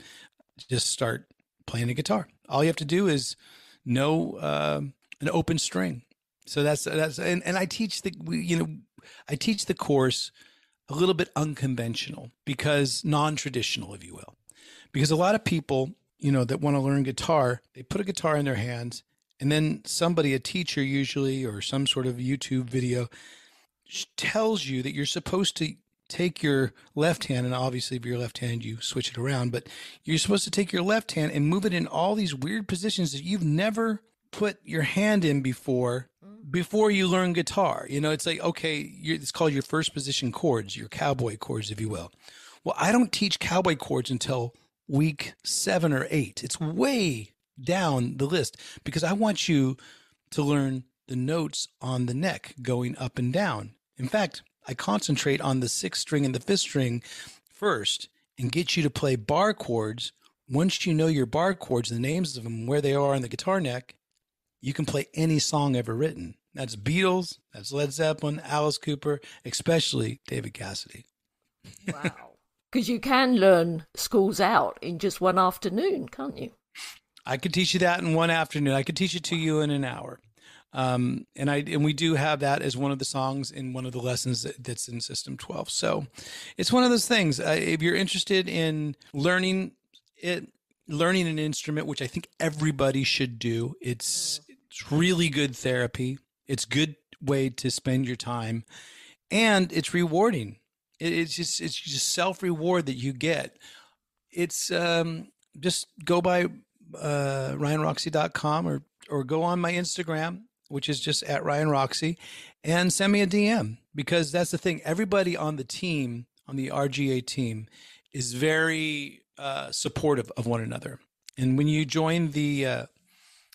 just start playing a guitar. All you have to do is know uh, an open string. So that's that's and, and I teach the you know I teach the course a little bit unconventional because non-traditional if you will because a lot of people, you know, that want to learn guitar, they put a guitar in their hands and then somebody, a teacher usually, or some sort of YouTube video tells you that you're supposed to take your left hand, and obviously, if you're left handed, you switch it around, but you're supposed to take your left hand and move it in all these weird positions that you've never put your hand in before before you learn guitar. You know, it's like, okay, it's called your first position chords, your cowboy chords, if you will. Well, I don't teach cowboy chords until week seven or eight. It's way down the list because I want you to learn the notes on the neck going up and down. In fact, I concentrate on the sixth string and the fifth string first and get you to play bar chords. Once you know your bar chords, the names of them, where they are on the guitar neck, you can play any song ever written. That's Beatles, that's Led Zeppelin, Alice Cooper, especially David Cassidy. Wow because you can learn School's Out in just one afternoon, can't you? I could teach you that in one afternoon. I could teach it to you in an hour. Um, and I and we do have that as one of the songs in one of the lessons that, that's in System 12. So it's one of those things. Uh, if you're interested in learning it, learning an instrument, which I think everybody should do, it's it's really good therapy. It's good way to spend your time, and it's rewarding. It, it's just it's just self reward that you get. It's um, just go by uh, ryanroxie.com or or go on my Instagram, which is just at Ryan Roxie, and send me a DM because that's the thing. Everybody on the team, on the RGA team, is very uh, supportive of one another. And when you join the uh,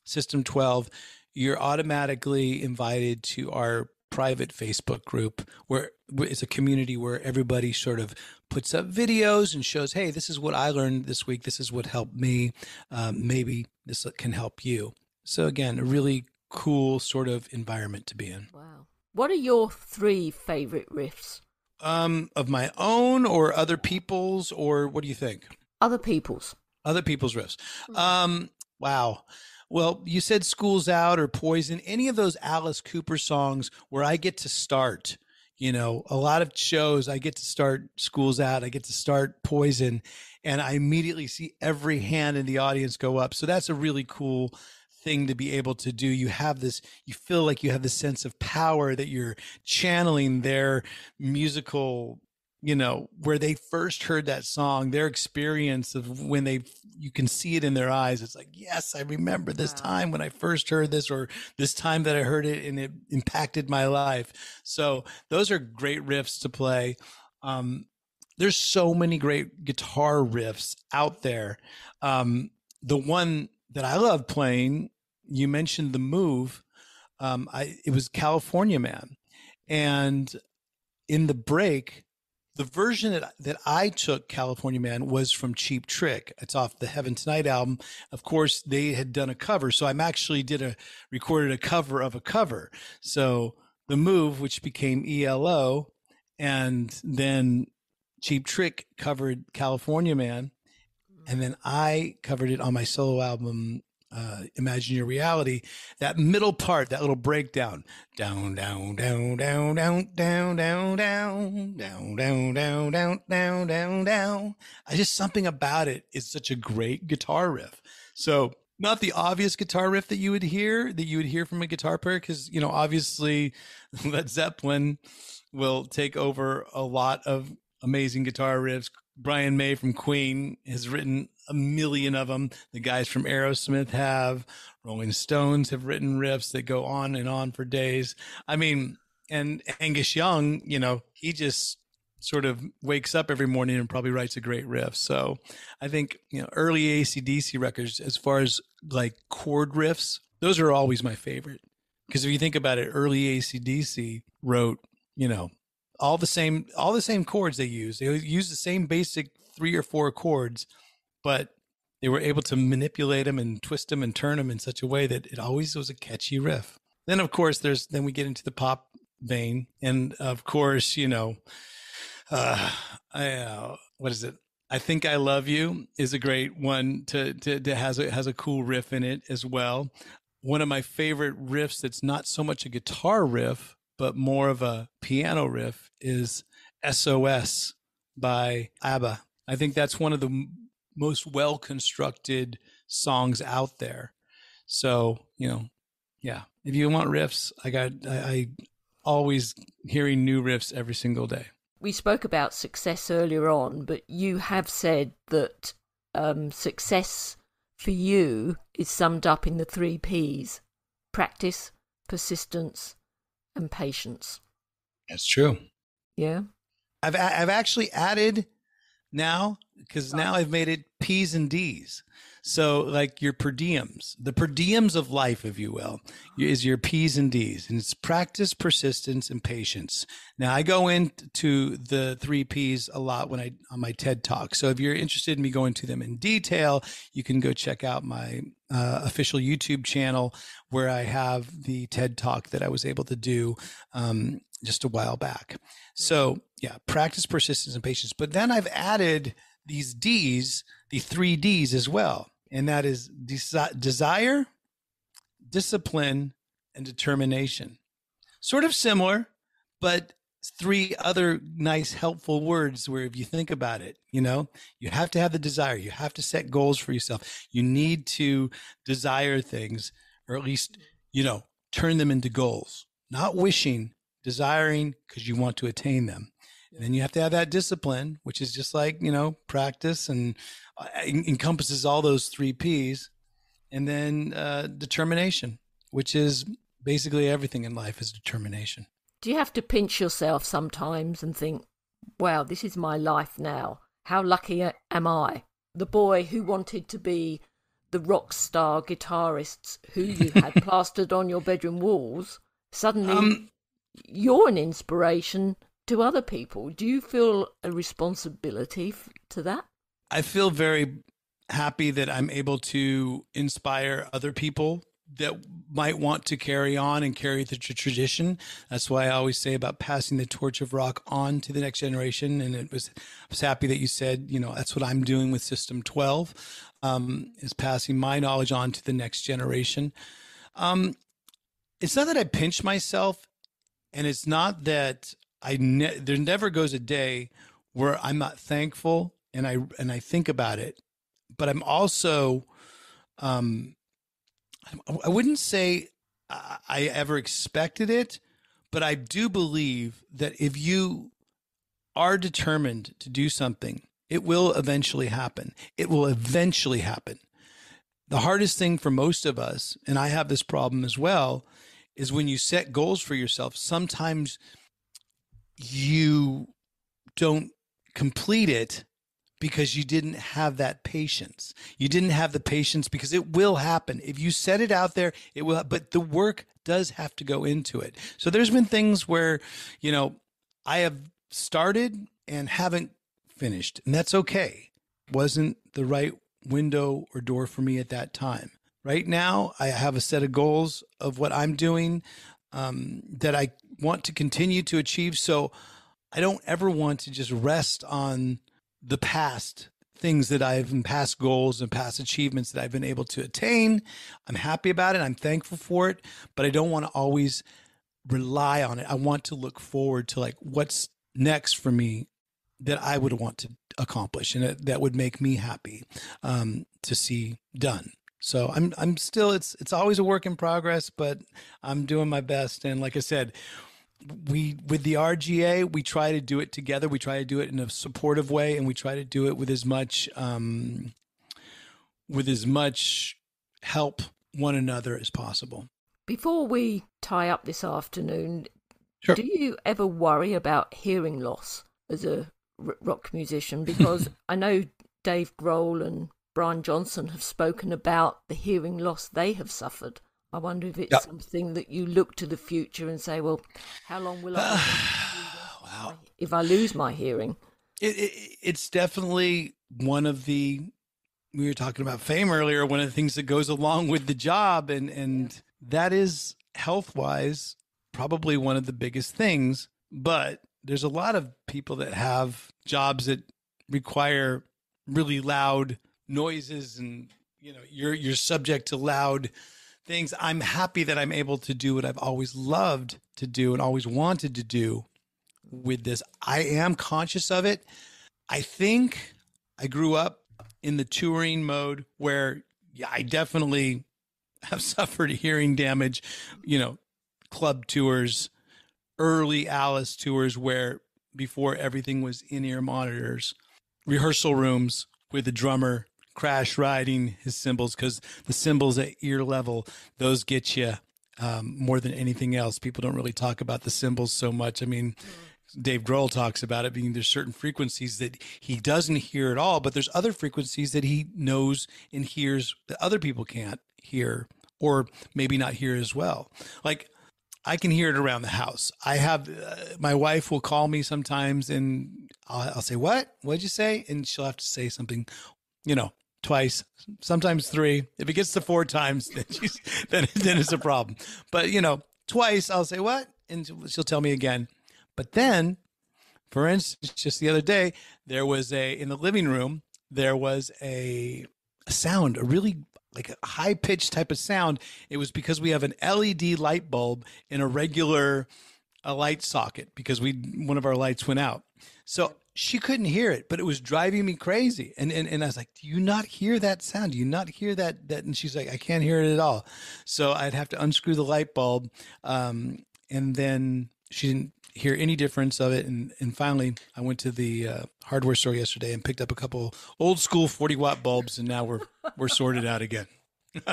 System 12, you're automatically invited to our private Facebook group where it's a community where everybody sort of puts up videos and shows, hey, this is what I learned this week. This is what helped me. Um, maybe this can help you. So, again, a really cool sort of environment to be in. Wow. What are your three favorite riffs? Um, of my own or other people's, or what do you think? Other people's. Other people's riffs. Mm-hmm. Um, wow. Well, you said School's Out or Poison, any of those Alice Cooper songs where I get to start. You know, a lot of shows I get to start School's Out, I get to start Poison, and I immediately see every hand in the audience go up. So that's a really cool thing to be able to do. You have this, you feel like you have this sense of power that you're channeling their musical you know where they first heard that song their experience of when they you can see it in their eyes it's like yes i remember this wow. time when i first heard this or this time that i heard it and it impacted my life so those are great riffs to play um, there's so many great guitar riffs out there um, the one that i love playing you mentioned the move um, I it was California Man, and in the break, the version that that I took California Man was from Cheap Trick. It's off the Heaven Tonight album. Of course, they had done a cover, so I'm actually did a recorded a cover of a cover. So the move, which became ELO, and then Cheap Trick covered California Man, and then I covered it on my solo album uh, imagine your reality that middle part that little breakdown down down down down down down down down down down down down down down down i just something about it is such a great guitar riff so not the obvious guitar riff that you would hear that you would hear from a guitar player because you know obviously led zeppelin will take over a lot of amazing guitar riffs brian may from queen has written a million of them. The guys from Aerosmith have, Rolling Stones have written riffs that go on and on for days. I mean, and Angus Young, you know, he just sort of wakes up every morning and probably writes a great riff. So I think, you know, early ACDC records, as far as like chord riffs, those are always my favorite. Because if you think about it, early ACDC wrote, you know, all the same all the same chords they use. They use the same basic three or four chords but they were able to manipulate them and twist them and turn them in such a way that it always was a catchy riff. Then, of course, there's then we get into the pop vein, and of course, you know, uh, I, uh, what is it? I think I love you is a great one to, to, to has a has a cool riff in it as well. One of my favorite riffs that's not so much a guitar riff but more of a piano riff is SOS by ABBA. I think that's one of the most well constructed songs out there. So, you know, yeah, if you want riffs, I got, I, I always hearing new riffs every single day. We spoke about success earlier on, but you have said that um, success for you is summed up in the three P's practice, persistence, and patience. That's true. Yeah. I've, I've actually added now because now I've made it P's and D's. So like your per diems, the per diems of life, if you will, is your P's and D's, and it's practice, persistence, and patience. Now I go into the three P's a lot when I on my TED talk. So if you're interested in me going to them in detail, you can go check out my uh, official YouTube channel where I have the TED talk that I was able to do um, just a while back. So yeah, practice, persistence, and patience. But then I've added these D's, the three D's as well. And that is desi- desire, discipline, and determination. Sort of similar, but three other nice, helpful words where if you think about it, you know, you have to have the desire. You have to set goals for yourself. You need to desire things, or at least, you know, turn them into goals, not wishing, desiring because you want to attain them. And then you have to have that discipline, which is just like, you know, practice and uh, encompasses all those three P's. And then uh, determination, which is basically everything in life is determination. Do you have to pinch yourself sometimes and think, wow, this is my life now? How lucky am I? The boy who wanted to be the rock star guitarists who you had plastered on your bedroom walls, suddenly um, you're an inspiration to other people. Do you feel a responsibility to that? I feel very happy that I'm able to inspire other people that might want to carry on and carry the tradition. That's why I always say about passing the torch of rock on to the next generation. And it was, I was happy that you said, you know, that's what I'm doing with System 12, um, is passing my knowledge on to the next generation. Um, it's not that I pinch myself, and it's not that I ne- there never goes a day where I'm not thankful and I and I think about it, but I'm also um I wouldn't say I ever expected it, but I do believe that if you are determined to do something, it will eventually happen. It will eventually happen. The hardest thing for most of us, and I have this problem as well, is when you set goals for yourself, sometimes you don't complete it because you didn't have that patience. You didn't have the patience because it will happen. If you set it out there, it will, but the work does have to go into it. So there's been things where, you know, I have started and haven't finished, and that's okay. Wasn't the right window or door for me at that time. Right now, I have a set of goals of what I'm doing um, that I want to continue to achieve. So I don't ever want to just rest on the past things that I've in past goals and past achievements that I've been able to attain. I'm happy about it. I'm thankful for it, but I don't want to always rely on it. I want to look forward to like what's next for me that I would want to accomplish and that would make me happy um, to see done. So I'm I'm still it's it's always a work in progress, but I'm doing my best. And like I said, we with the RGA, we try to do it together. We try to do it in a supportive way, and we try to do it with as much um, with as much help one another as possible. Before we tie up this afternoon, sure. do you ever worry about hearing loss as a rock musician? Because I know Dave Grohl and Brian Johnson have spoken about the hearing loss they have suffered. I wonder if it's yep. something that you look to the future and say, well, how long will I wow. if I lose my hearing? It, it, it's definitely one of the we were talking about fame earlier. One of the things that goes along with the job, and and that is health wise probably one of the biggest things. But there's a lot of people that have jobs that require really loud noises, and you know you're you're subject to loud things. I'm happy that I'm able to do what I've always loved to do and always wanted to do with this. I am conscious of it. I think I grew up in the touring mode where yeah, I definitely have suffered hearing damage, you know, club tours, early Alice tours where before everything was in ear monitors, rehearsal rooms with the drummer crash riding his cymbals because the cymbals at ear level those get you um, more than anything else. People don't really talk about the cymbals so much. I mean, Dave Grohl talks about it being there's certain frequencies that he doesn't hear at all, but there's other frequencies that he knows and hears that other people can't hear or maybe not hear as well. Like I can hear it around the house. I have uh, my wife will call me sometimes and I'll, I'll say, "What? What'd you say?" and she'll have to say something, you know, twice, sometimes three. If it gets to four times, then then then it's a problem. But you know, twice I'll say what, and she'll tell me again. But then, for instance, just the other day, there was a in the living room there was a, a sound, a really like a high pitched type of sound. It was because we have an LED light bulb in a regular a light socket because we one of our lights went out. So she couldn't hear it, but it was driving me crazy. And, and and I was like, "Do you not hear that sound? Do you not hear that?" That and she's like, "I can't hear it at all." So I'd have to unscrew the light bulb, um, and then she didn't hear any difference of it. And and finally, I went to the uh, hardware store yesterday and picked up a couple old school forty watt bulbs, and now we're we're sorted out again.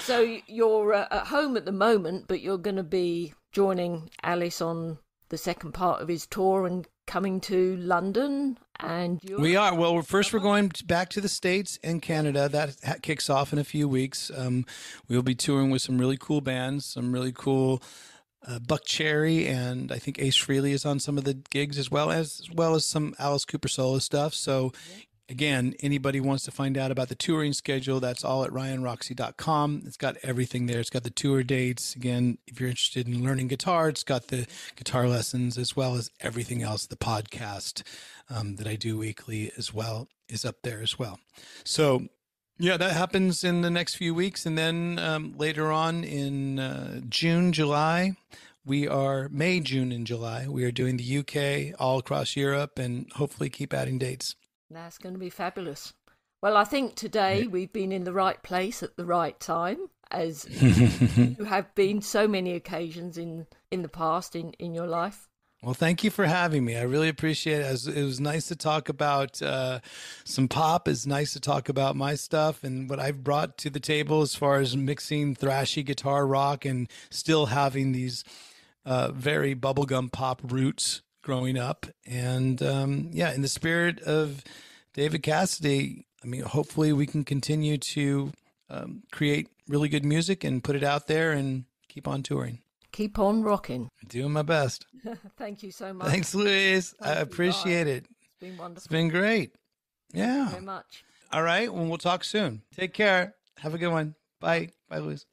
so you're uh, at home at the moment, but you're going to be joining Alice on the second part of his tour and coming to London and? We are. Well, first we're going back to the States and Canada. That kicks off in a few weeks. Um, we'll be touring with some really cool bands, some really cool uh, Buckcherry, and I think Ace Frehley is on some of the gigs as well as, as well as some Alice Cooper solo stuff. So Again, anybody wants to find out about the touring schedule, that's all at ryanroxie.com. It's got everything there. It's got the tour dates. Again, if you're interested in learning guitar, it's got the guitar lessons as well as everything else. The podcast um, that I do weekly as well is up there as well. So, yeah, that happens in the next few weeks. And then um, later on in uh, June, July, we are May, June, and July. We are doing the UK, all across Europe, and hopefully keep adding dates. That's going to be fabulous. Well, I think today yeah. we've been in the right place at the right time, as you have been so many occasions in in the past in in your life. Well, thank you for having me. I really appreciate it. It was nice to talk about uh, some pop. It's nice to talk about my stuff and what I've brought to the table as far as mixing thrashy guitar rock and still having these uh, very bubblegum pop roots growing up. And um, yeah, in the spirit of David Cassidy, I mean, hopefully we can continue to um, create really good music and put it out there and keep on touring. Keep on rocking. Doing my best. Thank you so much. Thanks, Louise. Thank I appreciate Bye. it. It's been wonderful. It's been great. Yeah. Thank you very much. All right. Well, we'll talk soon. Take care. Have a good one. Bye. Bye, Louise.